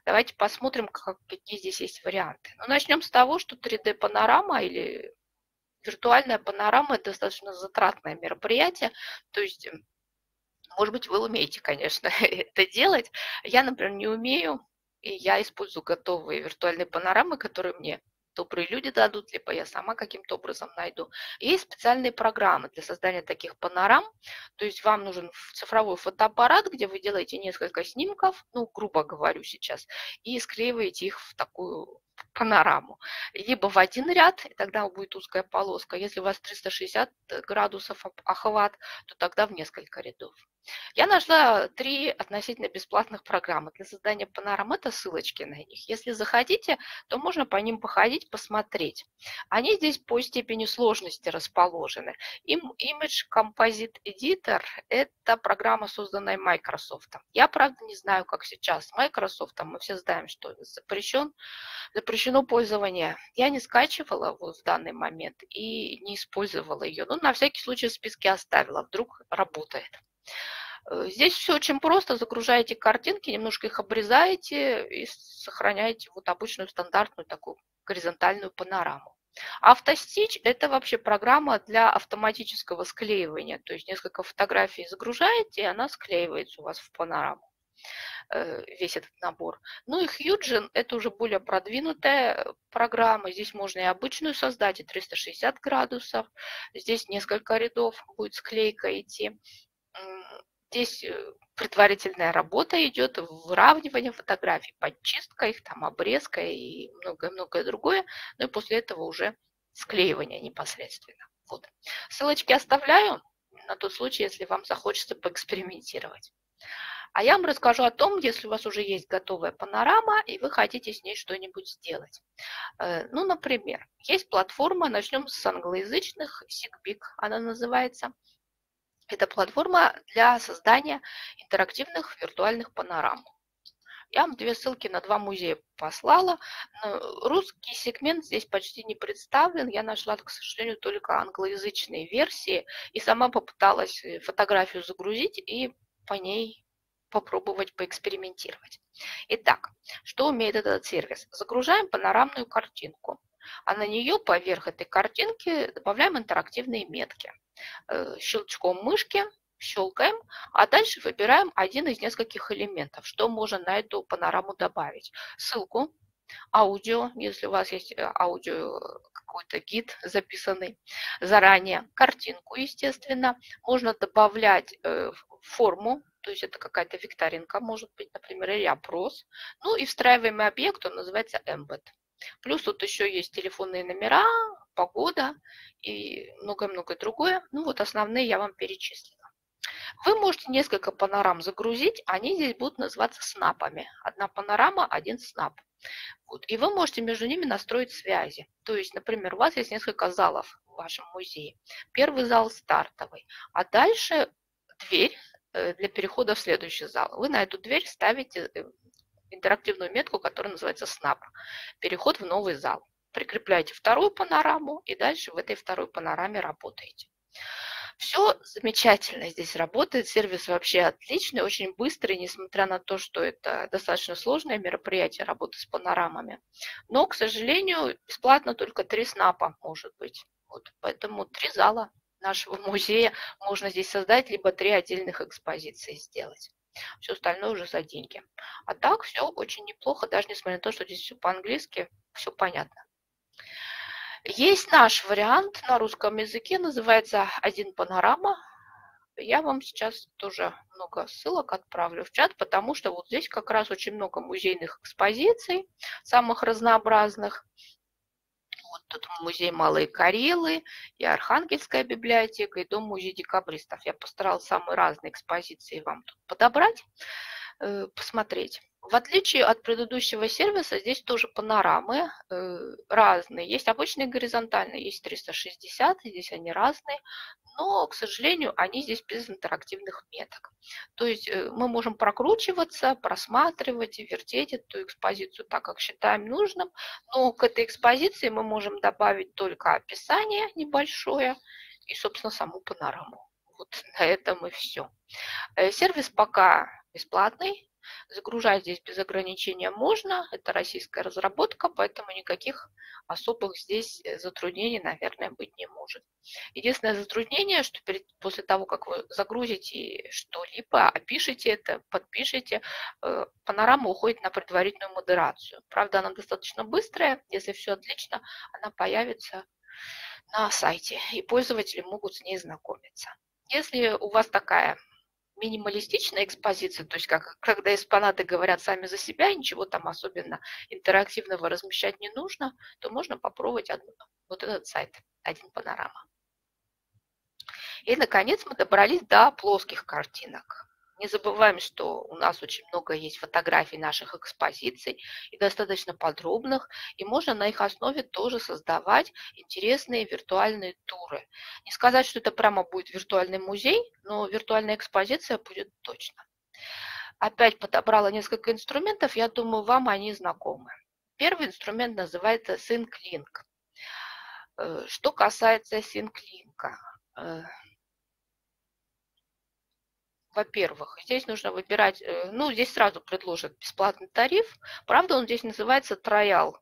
Давайте посмотрим, как, какие здесь есть варианты. Ну, начнем с того, что 3D-панорама или виртуальная панорама – это достаточно затратное мероприятие. То есть может быть, вы умеете, конечно, это делать. Я, например, не умею, и я использую готовые виртуальные панорамы, которые мне добрые люди дадут, либо я сама каким-то образом найду. есть специальные программы для создания таких панорам. То есть вам нужен цифровой фотоаппарат, где вы делаете несколько снимков, ну, грубо говорю сейчас, и склеиваете их в такую панораму. Либо в один ряд, и тогда будет узкая полоска. Если у вас 360 градусов охват, то тогда в несколько рядов. Я нашла три относительно бесплатных программы для создания панорам. Это ссылочки на них. Если захотите, то можно по ним походить, посмотреть. Они здесь по степени сложности расположены. Image Composite Editor – это программа, созданная Microsoft. Я, правда, не знаю, как сейчас с Microsoft. Мы все знаем, что запрещен, запрещено пользование. Я не скачивала вот в данный момент и не использовала ее. Но на всякий случай в списке оставила. Вдруг работает. Э, здесь все очень просто. Загружаете картинки, немножко их обрезаете и сохраняете вот обычную стандартную такую горизонтальную панораму. Автостич – это вообще программа для автоматического склеивания. То есть несколько фотографий загружаете, и она склеивается у вас в панораму. э, весь этот набор. Ну и Hugin – это уже более продвинутая программа. Здесь можно и обычную создать, и 360 градусов. Здесь несколько рядов будет склейка идти. Здесь э, предварительная работа идет, выравнивание фотографий, подчистка их, там обрезка и многое-многое другое. Ну и после этого уже склеивание непосредственно. Вот. Ссылочки оставляю на тот случай, если вам захочется поэкспериментировать. А я вам расскажу о том, если у вас уже есть готовая панорама, и вы хотите с ней что-нибудь сделать. Э, ну, например, есть платформа, начнем с англоязычных, SIGBIG она называется. Это платформа для создания интерактивных виртуальных панорам. Я вам две ссылки на два музея послала. Русский сегмент здесь почти не представлен. Я нашла, к сожалению, только англоязычные версии и сама попыталась э, фотографию загрузить и по ней попробовать поэкспериментировать. Итак, что умеет этот сервис? Загружаем панорамную картинку, а на нее поверх этой картинки добавляем интерактивные метки. Э, щелчком мышки щелкаем, а дальше выбираем один из нескольких элементов, что можно на эту панораму добавить. Ссылку, аудио, если у вас есть э, аудио какой-то гид записанный заранее, картинку, естественно. Можно добавлять э, форму, то есть это какая-то викторинка, может быть, например, или опрос. Ну и встраиваемый объект, он называется embed. Плюс тут еще есть телефонные номера, погода и многое-многое другое. Ну вот основные я вам перечислила. Вы можете несколько панорам загрузить, они здесь будут называться снапами. Одна панорама, один снап. Вот. И вы можете между ними настроить связи. То есть, например, у вас есть несколько залов в вашем музее. Первый зал стартовый, а дальше дверь э, для перехода в следующий зал. Вы на эту дверь ставите э, интерактивную метку, которая называется Snap. Переход в новый зал. Прикрепляете вторую панораму и дальше в этой второй панораме работаете. Все замечательно здесь работает, сервис вообще отличный, очень быстрый, несмотря на то, что это достаточно сложное мероприятие работы с панорамами. Но, к сожалению, бесплатно только три снапа может быть. Вот, поэтому три зала нашего музея можно здесь создать, либо три отдельных экспозиции сделать. Все остальное уже за деньги. А так все очень неплохо, даже несмотря на то, что здесь все по-английски, все понятно. Есть наш вариант на русском языке, называется «Один панорама». Я вам сейчас тоже много ссылок отправлю в чат, потому что вот здесь как раз очень много музейных экспозиций, самых разнообразных. Тут музей Малые Карелы, и Архангельская библиотека, и Дом-музей декабристов. Я постаралась самые разные экспозиции вам тут подобрать, э, посмотреть. В отличие от предыдущего сервиса, здесь тоже панорамы э, разные. Есть обычные горизонтальные, есть 360, здесь они разные, но, к сожалению, они здесь без интерактивных меток. То есть э, мы можем прокручиваться, просматривать и вертеть эту экспозицию так, как считаем нужным, но к этой экспозиции мы можем добавить только описание небольшое и, собственно, саму панораму. Вот на этом и все. Э, сервис пока бесплатный, Загружать здесь без ограничения можно, это российская разработка, поэтому никаких особых здесь э, затруднений, наверное, быть не может. Единственное затруднение, что перед, после того, как вы загрузите что-либо, опишите это, подпишите, э, панорама уходит на предварительную модерацию. Правда, она достаточно быстрая, если все отлично, она появится на сайте, и пользователи могут с ней знакомиться. Если у вас такая минималистичная экспозиция, то есть как, когда экспонаты говорят сами за себя, ничего там особенно интерактивного размещать не нужно, то можно попробовать одну, вот этот сайт, один панорама. И, наконец, мы добрались до плоских картинок. Не забываем, что у нас очень много есть фотографий наших экспозиций и достаточно подробных, и можно на их основе тоже создавать интересные виртуальные туры. Не сказать, что это прямо будет виртуальный музей, но виртуальная экспозиция будет точно. Опять подобрала несколько инструментов, я думаю, вам они знакомы. Первый инструмент называется SyncLink. Э, что касается SyncLink, во-первых, здесь нужно выбирать, э, ну, здесь сразу предложат бесплатный тариф. Правда, он здесь называется троял,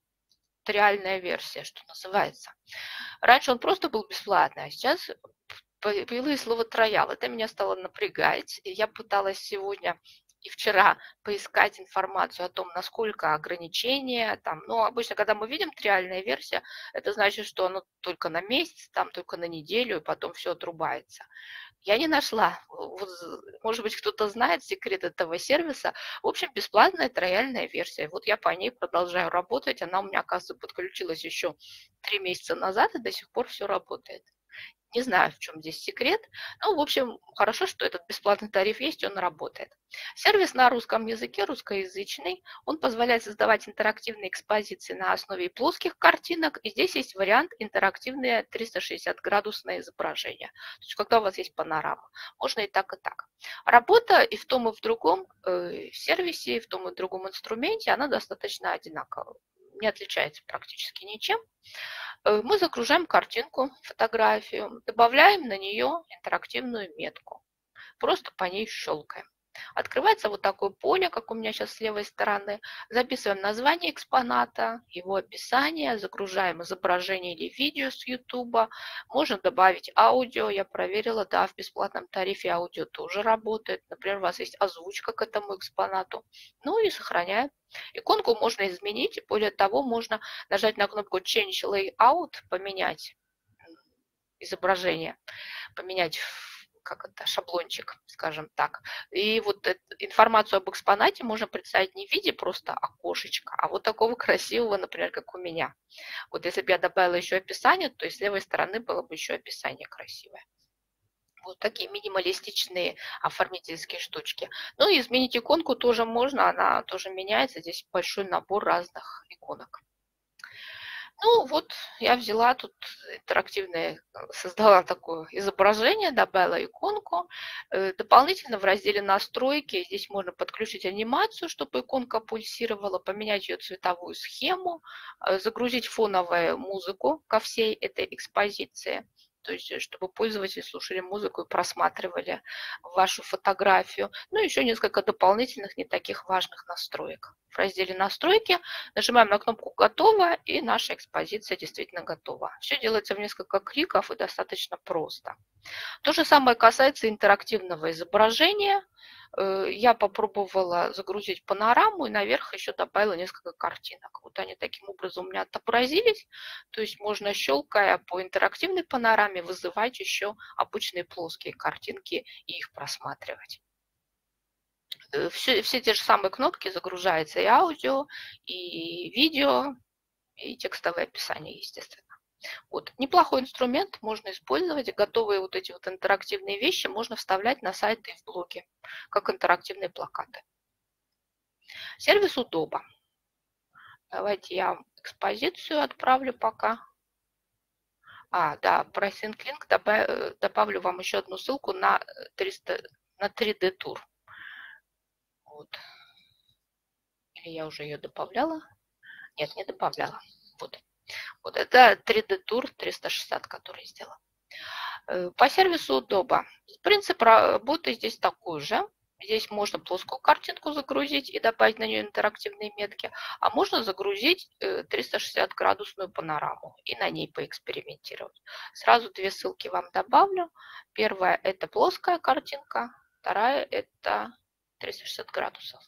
триальная версия, что называется. Раньше он просто был бесплатный, а сейчас появилось слово троял. Это меня стало напрягать. Я пыталась сегодня и вчера поискать информацию о том, насколько ограничения там, ну, обычно, когда мы видим триальная версия, это значит, что оно только на месяц, там только на неделю, и потом все отрубается. Я не нашла. Вот, может быть, кто-то знает секрет этого сервиса. В общем, бесплатная трояльная версия. Вот я по ней продолжаю работать. Она у меня, оказывается, подключилась еще три месяца назад, и до сих пор все работает. Не знаю, в чем здесь секрет. Ну, в общем, хорошо, что этот бесплатный тариф есть, он работает. Сервис на русском языке, русскоязычный. Он позволяет создавать интерактивные экспозиции на основе плоских картинок. И здесь есть вариант интерактивное 360-градусное изображение. То есть, когда у вас есть панорама. Можно и так, и так. Работа и в том, и в другом э, сервисе, и в том, и в другом инструменте, она достаточно одинаковая. Не отличается практически ничем. Э, мы загружаем картинку, фотографию, добавляем на нее интерактивную метку. Просто по ней щелкаем. Открывается вот такое поле, как у меня сейчас с левой стороны. Записываем название экспоната, его описание, загружаем изображение или видео с YouTube. Можно добавить аудио. Я проверила, да, в бесплатном тарифе аудио тоже работает. Например, у вас есть озвучка к этому экспонату. Ну и сохраняем. Иконку можно изменить. Более того, можно нажать на кнопку Change Layout, поменять изображение, поменять как это, шаблончик, скажем так. И вот информацию об экспонате можно представить не в виде просто окошечка, а вот такого красивого, например, как у меня. Вот если бы я добавила еще описание, то с левой стороны было бы еще описание красивое. Вот такие минималистичные оформительские штучки. Ну и изменить иконку тоже можно, она тоже меняется. Здесь большой набор разных иконок. Ну вот я взяла тут интерактивное, создала такое изображение, добавила иконку. Э, дополнительно в разделе настройки здесь можно подключить анимацию, чтобы иконка пульсировала, поменять ее цветовую схему, э, загрузить фоновую музыку ко всей этой экспозиции то есть э, чтобы пользователи слушали музыку и просматривали вашу фотографию. Ну, еще несколько дополнительных, не таких важных настроек. В разделе «Настройки» нажимаем на кнопку «Готово», и наша экспозиция действительно готова. Все делается в несколько кликов и достаточно просто. То же самое касается интерактивного изображения. Э, я попробовала загрузить панораму и наверх еще добавила несколько картинок. Вот они таким образом у меня отобразились. То есть можно, щелкая по интерактивной панораме, вызывать еще обычные плоские картинки и их просматривать. Все, э, все те же самые кнопки загружается и аудио, и видео, и текстовое описание, естественно. Вот. Неплохой инструмент, можно использовать. Готовые вот эти вот интерактивные вещи можно вставлять на сайты и в блоги, как интерактивные плакаты. Сервис Удоба. Давайте я экспозицию отправлю пока. А, да, про SyncLink добавлю, добавлю вам еще одну ссылку на, 300, на 3D тур. Вот. Или я уже ее добавляла? Нет, не добавляла. Вот. Вот это 3D-тур 360, который сделал. Э, по сервису удобно. Принцип работы здесь такой же. Здесь можно плоскую картинку загрузить и добавить на нее интерактивные метки, а можно загрузить 360-градусную э, панораму и на ней поэкспериментировать. Сразу две ссылки вам добавлю. Первая – это плоская картинка, вторая – это 360 градусов.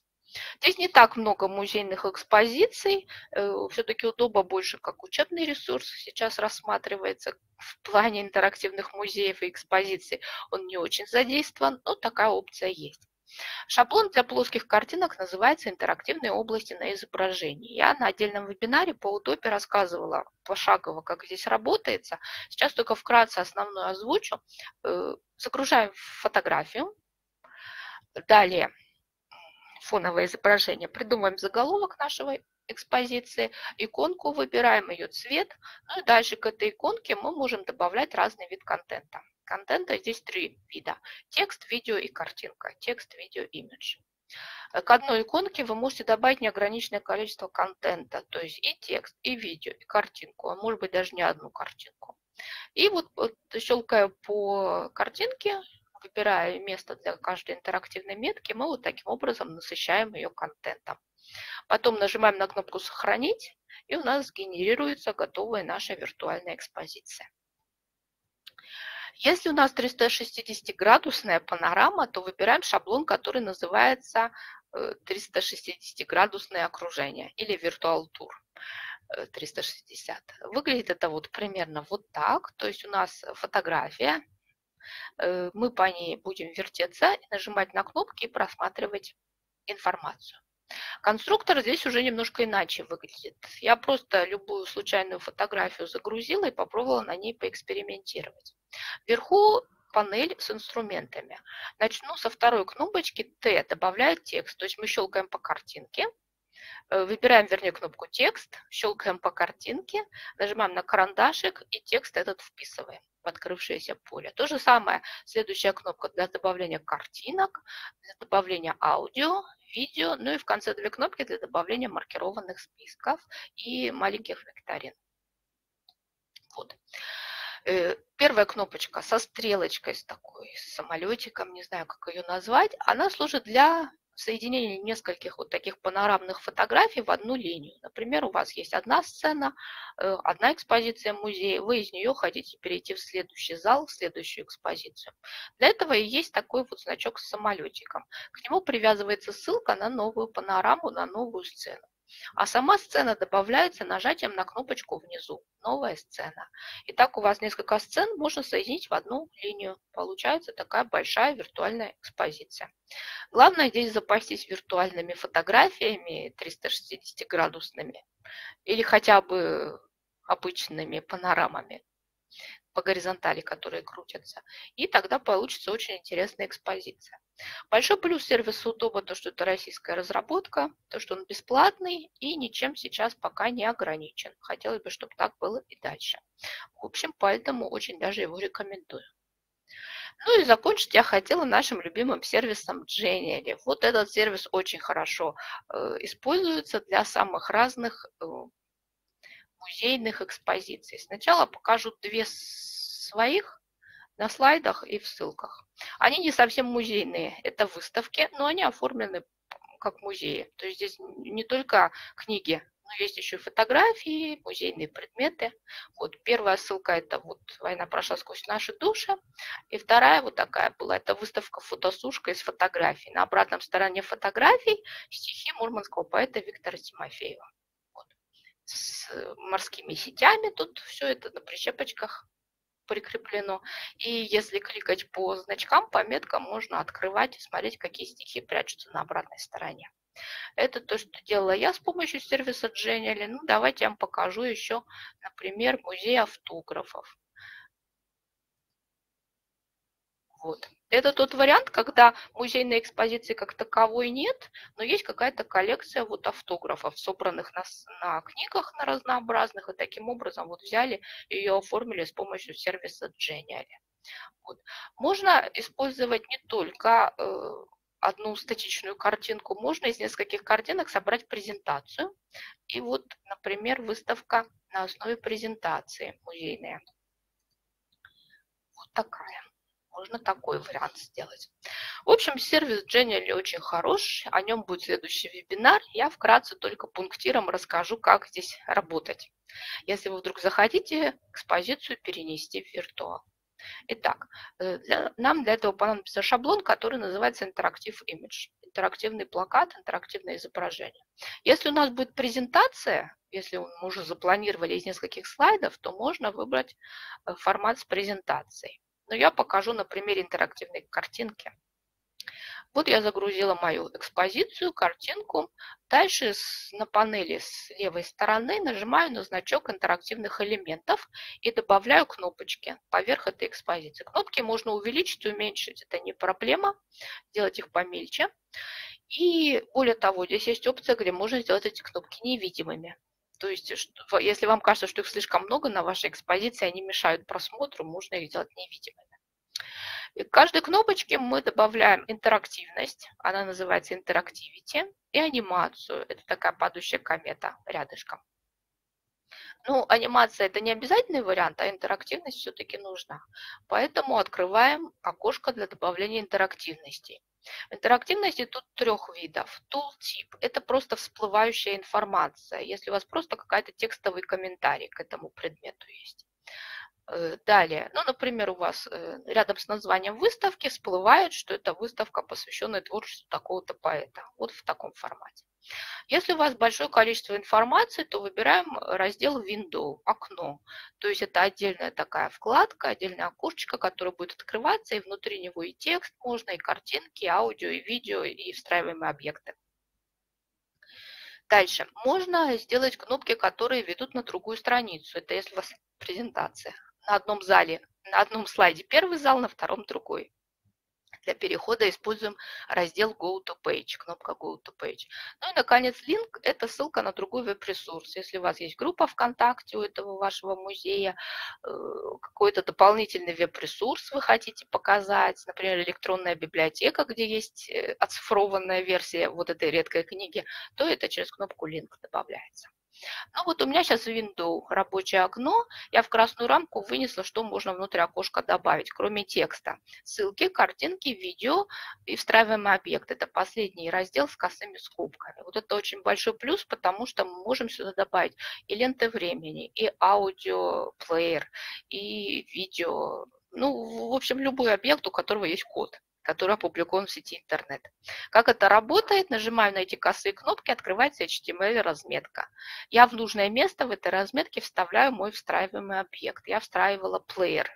Здесь не так много музейных экспозиций, э, все-таки удобно больше как учебный ресурс сейчас рассматривается в плане интерактивных музеев и экспозиций. Он не очень задействован, но такая опция есть. Шаблон для плоских картинок называется «Интерактивные области на изображении». Я на отдельном вебинаре по Удопе рассказывала пошагово, как здесь работается. Сейчас только вкратце основную озвучу. Э, загружаем фотографию. Далее фоновое изображение, придумываем заголовок нашего экспозиции, иконку выбираем ее цвет, ну и дальше к этой иконке мы можем добавлять разный вид контента. Контента здесь три вида. Текст, видео и картинка. Текст, видео, имидж. К одной иконке вы можете добавить неограниченное количество контента, то есть и текст, и видео, и картинку, а может быть даже не одну картинку. И вот, вот щелкая по картинке, выбирая место для каждой интерактивной метки, мы вот таким образом насыщаем ее контентом. Потом нажимаем на кнопку «Сохранить», и у нас генерируется готовая наша виртуальная экспозиция. Если у нас 360-градусная панорама, то выбираем шаблон, который называется 360-градусное э, окружение или Virtual Tour 360. Выглядит это вот примерно вот так. То есть у нас фотография, мы по ней будем вертеться, нажимать на кнопки и просматривать информацию. Конструктор здесь уже немножко иначе выглядит. Я просто любую случайную фотографию загрузила и попробовала на ней поэкспериментировать. Вверху панель с инструментами. Начну со второй кнопочки Т, добавляет текст. То есть мы щелкаем по картинке, э, выбираем, вернее, кнопку текст, щелкаем по картинке, нажимаем на карандашик и текст этот вписываем открывшееся поле. То же самое, следующая кнопка для добавления картинок, для добавления аудио, видео, ну и в конце две кнопки для добавления маркированных списков и маленьких викторин. Вот. Э, первая кнопочка со стрелочкой, с такой, с самолетиком, не знаю, как ее назвать, она служит для соединения нескольких вот таких панорамных фотографий в одну линию. Например, у вас есть одна сцена, э, одна экспозиция музея, вы из нее хотите перейти в следующий зал, в следующую экспозицию. Для этого и есть такой вот значок с самолетиком. К нему привязывается ссылка на новую панораму, на новую сцену. А сама сцена добавляется нажатием на кнопочку внизу «Новая сцена». И так у вас несколько сцен можно соединить в одну линию. Получается такая большая виртуальная экспозиция. Главное здесь запастись виртуальными фотографиями 360-градусными или хотя бы обычными панорамами по горизонтали, которые крутятся. И тогда получится очень интересная экспозиция. Большой плюс сервиса Удоба то, что это российская разработка, то, что он бесплатный и ничем сейчас пока не ограничен. Хотелось бы, чтобы так было и дальше. В общем, поэтому очень даже его рекомендую. Ну и закончить я хотела нашим любимым сервисом Genially. Вот этот сервис очень хорошо э, используется для самых разных э, музейных экспозиций. Сначала покажу две своих на слайдах и в ссылках. Они не совсем музейные, это выставки, но они оформлены как музеи. То есть здесь не только книги, но есть еще и фотографии, музейные предметы. Вот первая ссылка это вот «Война прошла сквозь наши души». И вторая вот такая была, это выставка «Фотосушка» из фотографий. На обратном стороне фотографий стихи мурманского поэта Виктора Тимофеева с морскими сетями. Тут все это на прищепочках прикреплено. И если кликать по значкам, по меткам, можно открывать и смотреть, какие стихи прячутся на обратной стороне. Это то, что делала я с помощью сервиса Genially. Ну, давайте я вам покажу еще, например, музей автографов. Вот. Это тот вариант, когда музейной экспозиции как таковой нет, но есть какая-то коллекция вот автографов, собранных на, на книгах на разнообразных, и таким образом вот взяли и ее оформили с помощью сервиса Genially. Вот. Можно использовать не только э, одну статичную картинку, можно из нескольких картинок собрать презентацию. И вот, например, выставка на основе презентации музейная. Вот такая. Можно такой вариант сделать. В общем, сервис Genially очень хорош. О нем будет следующий вебинар. Я вкратце только пунктиром расскажу, как здесь работать. Если вы вдруг захотите экспозицию перенести в виртуал. Итак, э, для, нам для этого понадобится шаблон, который называется Interactive Image. Интерактивный плакат, интерактивное изображение. Если у нас будет презентация, если мы уже запланировали из нескольких слайдов, то можно выбрать э, формат с презентацией. Но я покажу на примере интерактивной картинки. Вот я загрузила мою экспозицию, картинку. Дальше на панели с левой стороны нажимаю на значок интерактивных элементов и добавляю кнопочки поверх этой экспозиции. Кнопки можно увеличить, уменьшить, это не проблема, сделать их помельче. И более того, здесь есть опция, где можно сделать эти кнопки невидимыми. То есть, если вам кажется, что их слишком много на вашей экспозиции, они мешают просмотру, можно их сделать невидимыми. И к каждой кнопочке мы добавляем интерактивность, она называется Interactivity, и анимацию, это такая падающая комета рядышком. Ну, анимация это не обязательный вариант, а интерактивность все-таки нужна. Поэтому открываем окошко для добавления интерактивности. Интерактивности тут трех видов. Tooltip – это просто всплывающая информация, если у вас просто какая-то текстовый комментарий к этому предмету есть. Э, далее, ну, например, у вас э, рядом с названием выставки всплывает, что это выставка, посвященная творчеству такого-то поэта. Вот в таком формате. Если у вас большое количество информации, то выбираем раздел Window, окно. То есть это отдельная такая вкладка, отдельное окошечко, которое будет открываться, и внутри него и текст можно, и картинки, и аудио, и видео, и встраиваемые объекты. Дальше. Можно сделать кнопки, которые ведут на другую страницу. Это если у вас презентация. На одном зале, на одном слайде первый зал, на втором другой. Для перехода используем раздел Go to Page, кнопка Go to Page. Ну и, наконец, линк – это ссылка на другой веб-ресурс. Если у вас есть группа ВКонтакте у этого вашего музея, э, какой-то дополнительный веб-ресурс вы хотите показать, например, электронная библиотека, где есть э, оцифрованная версия вот этой редкой книги, то это через кнопку линк добавляется. Ну вот у меня сейчас Windows рабочее окно. Я в красную рамку вынесла, что можно внутрь окошка добавить, кроме текста. Ссылки, картинки, видео и встраиваемый объект. Это последний раздел с косыми скобками. Вот это очень большой плюс, потому что мы можем сюда добавить и ленты времени, и аудиоплеер, и видео. Ну, в общем, любой объект, у которого есть код который опубликован в сети интернет. Как это работает? Нажимаю на эти косые кнопки, открывается HTML-разметка. Я в нужное место в этой разметке вставляю мой встраиваемый объект. Я встраивала плеер.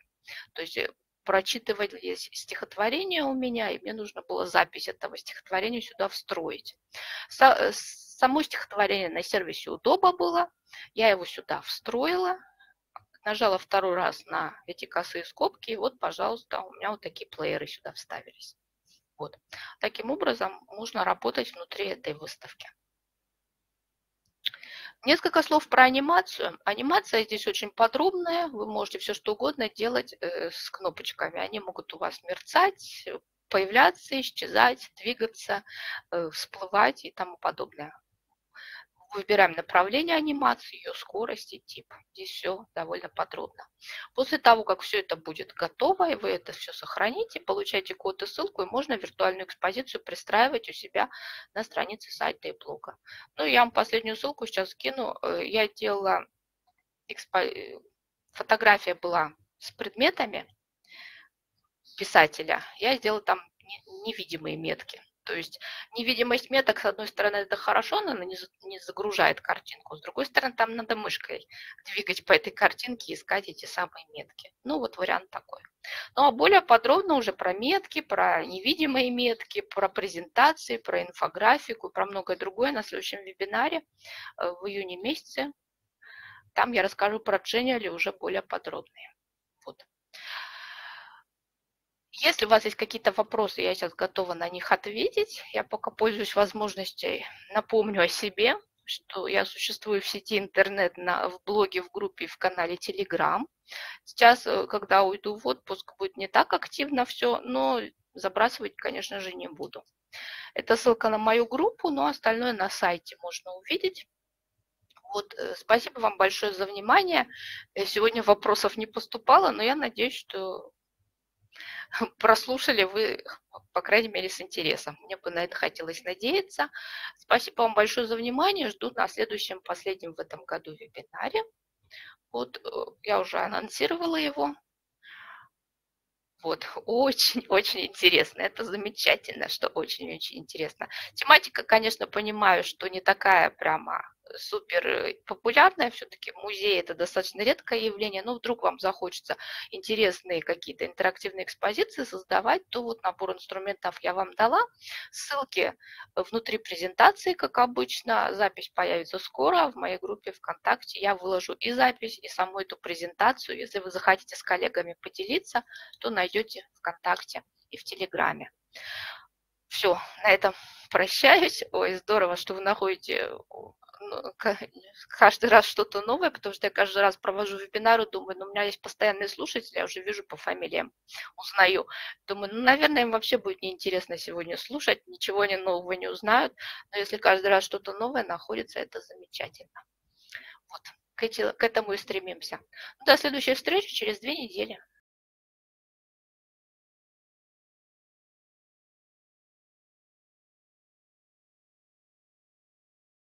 То есть э, прочитывались стихотворение у меня, и мне нужно было запись этого стихотворения сюда встроить. Э, само стихотворение на сервисе удобно было, я его сюда встроила, нажала второй раз на эти косые скобки, и вот, пожалуйста, у меня вот такие плееры сюда вставились. Вот. Таким образом можно работать внутри этой выставки. Несколько слов про анимацию. Анимация здесь очень подробная. Вы можете все что угодно делать э, с кнопочками. Они могут у вас мерцать, появляться, исчезать, двигаться, э, всплывать и тому подобное. Выбираем направление анимации, ее скорость и тип. Здесь все довольно подробно. После того, как все это будет готово, и вы это все сохраните, получаете код и ссылку, и можно виртуальную экспозицию пристраивать у себя на странице сайта и блога. Ну, я вам последнюю ссылку сейчас скину. Э, я делала, экспо... Э, фотография была с предметами писателя. Я сделала там невидимые метки. То есть невидимость меток, с одной стороны, это хорошо, но она не загружает картинку. С другой стороны, там надо мышкой двигать по этой картинке и искать эти самые метки. Ну, вот вариант такой. Ну, а более подробно уже про метки, про невидимые метки, про презентации, про инфографику, про многое другое на следующем вебинаре э, в июне месяце. Там я расскажу про Genially уже более подробные. Вот. Если у вас есть какие-то вопросы, я сейчас готова на них ответить. Я пока пользуюсь возможностью, напомню о себе, что я существую в сети интернет, на, в блоге, в группе, в канале Telegram. Сейчас, э, когда уйду в отпуск, будет не так активно все, но забрасывать, конечно же, не буду. Это ссылка на мою группу, но остальное на сайте можно увидеть. Вот, э, спасибо вам большое за внимание. Э, сегодня вопросов не поступало, но я надеюсь, что прослушали вы, по крайней мере, с интересом. Мне бы на это хотелось надеяться. Спасибо вам большое за внимание. Жду на следующем, последнем в этом году вебинаре. Вот э, я уже анонсировала его. Вот, очень-очень интересно. Это замечательно, что очень-очень интересно. Тематика, конечно, понимаю, что не такая прямо супер популярная, все-таки музей это достаточно редкое явление, но вдруг вам захочется интересные какие-то интерактивные экспозиции создавать, то вот набор инструментов я вам дала. Ссылки внутри презентации, как обычно, запись появится скоро в моей группе ВКонтакте. Я выложу и запись, и саму эту презентацию. Если вы захотите с коллегами поделиться, то найдете ВКонтакте и в Телеграме. Все, на этом прощаюсь. Ой, здорово, что вы находите каждый раз что-то новое, потому что я каждый раз провожу вебинары, думаю, ну, у меня есть постоянные слушатели, я уже вижу по фамилиям, узнаю. Думаю, ну, наверное, им вообще будет неинтересно сегодня слушать, ничего они нового не узнают, но если каждый раз что-то новое находится, это замечательно. Вот, к этому и стремимся. Ну, до следующей встречи через две недели.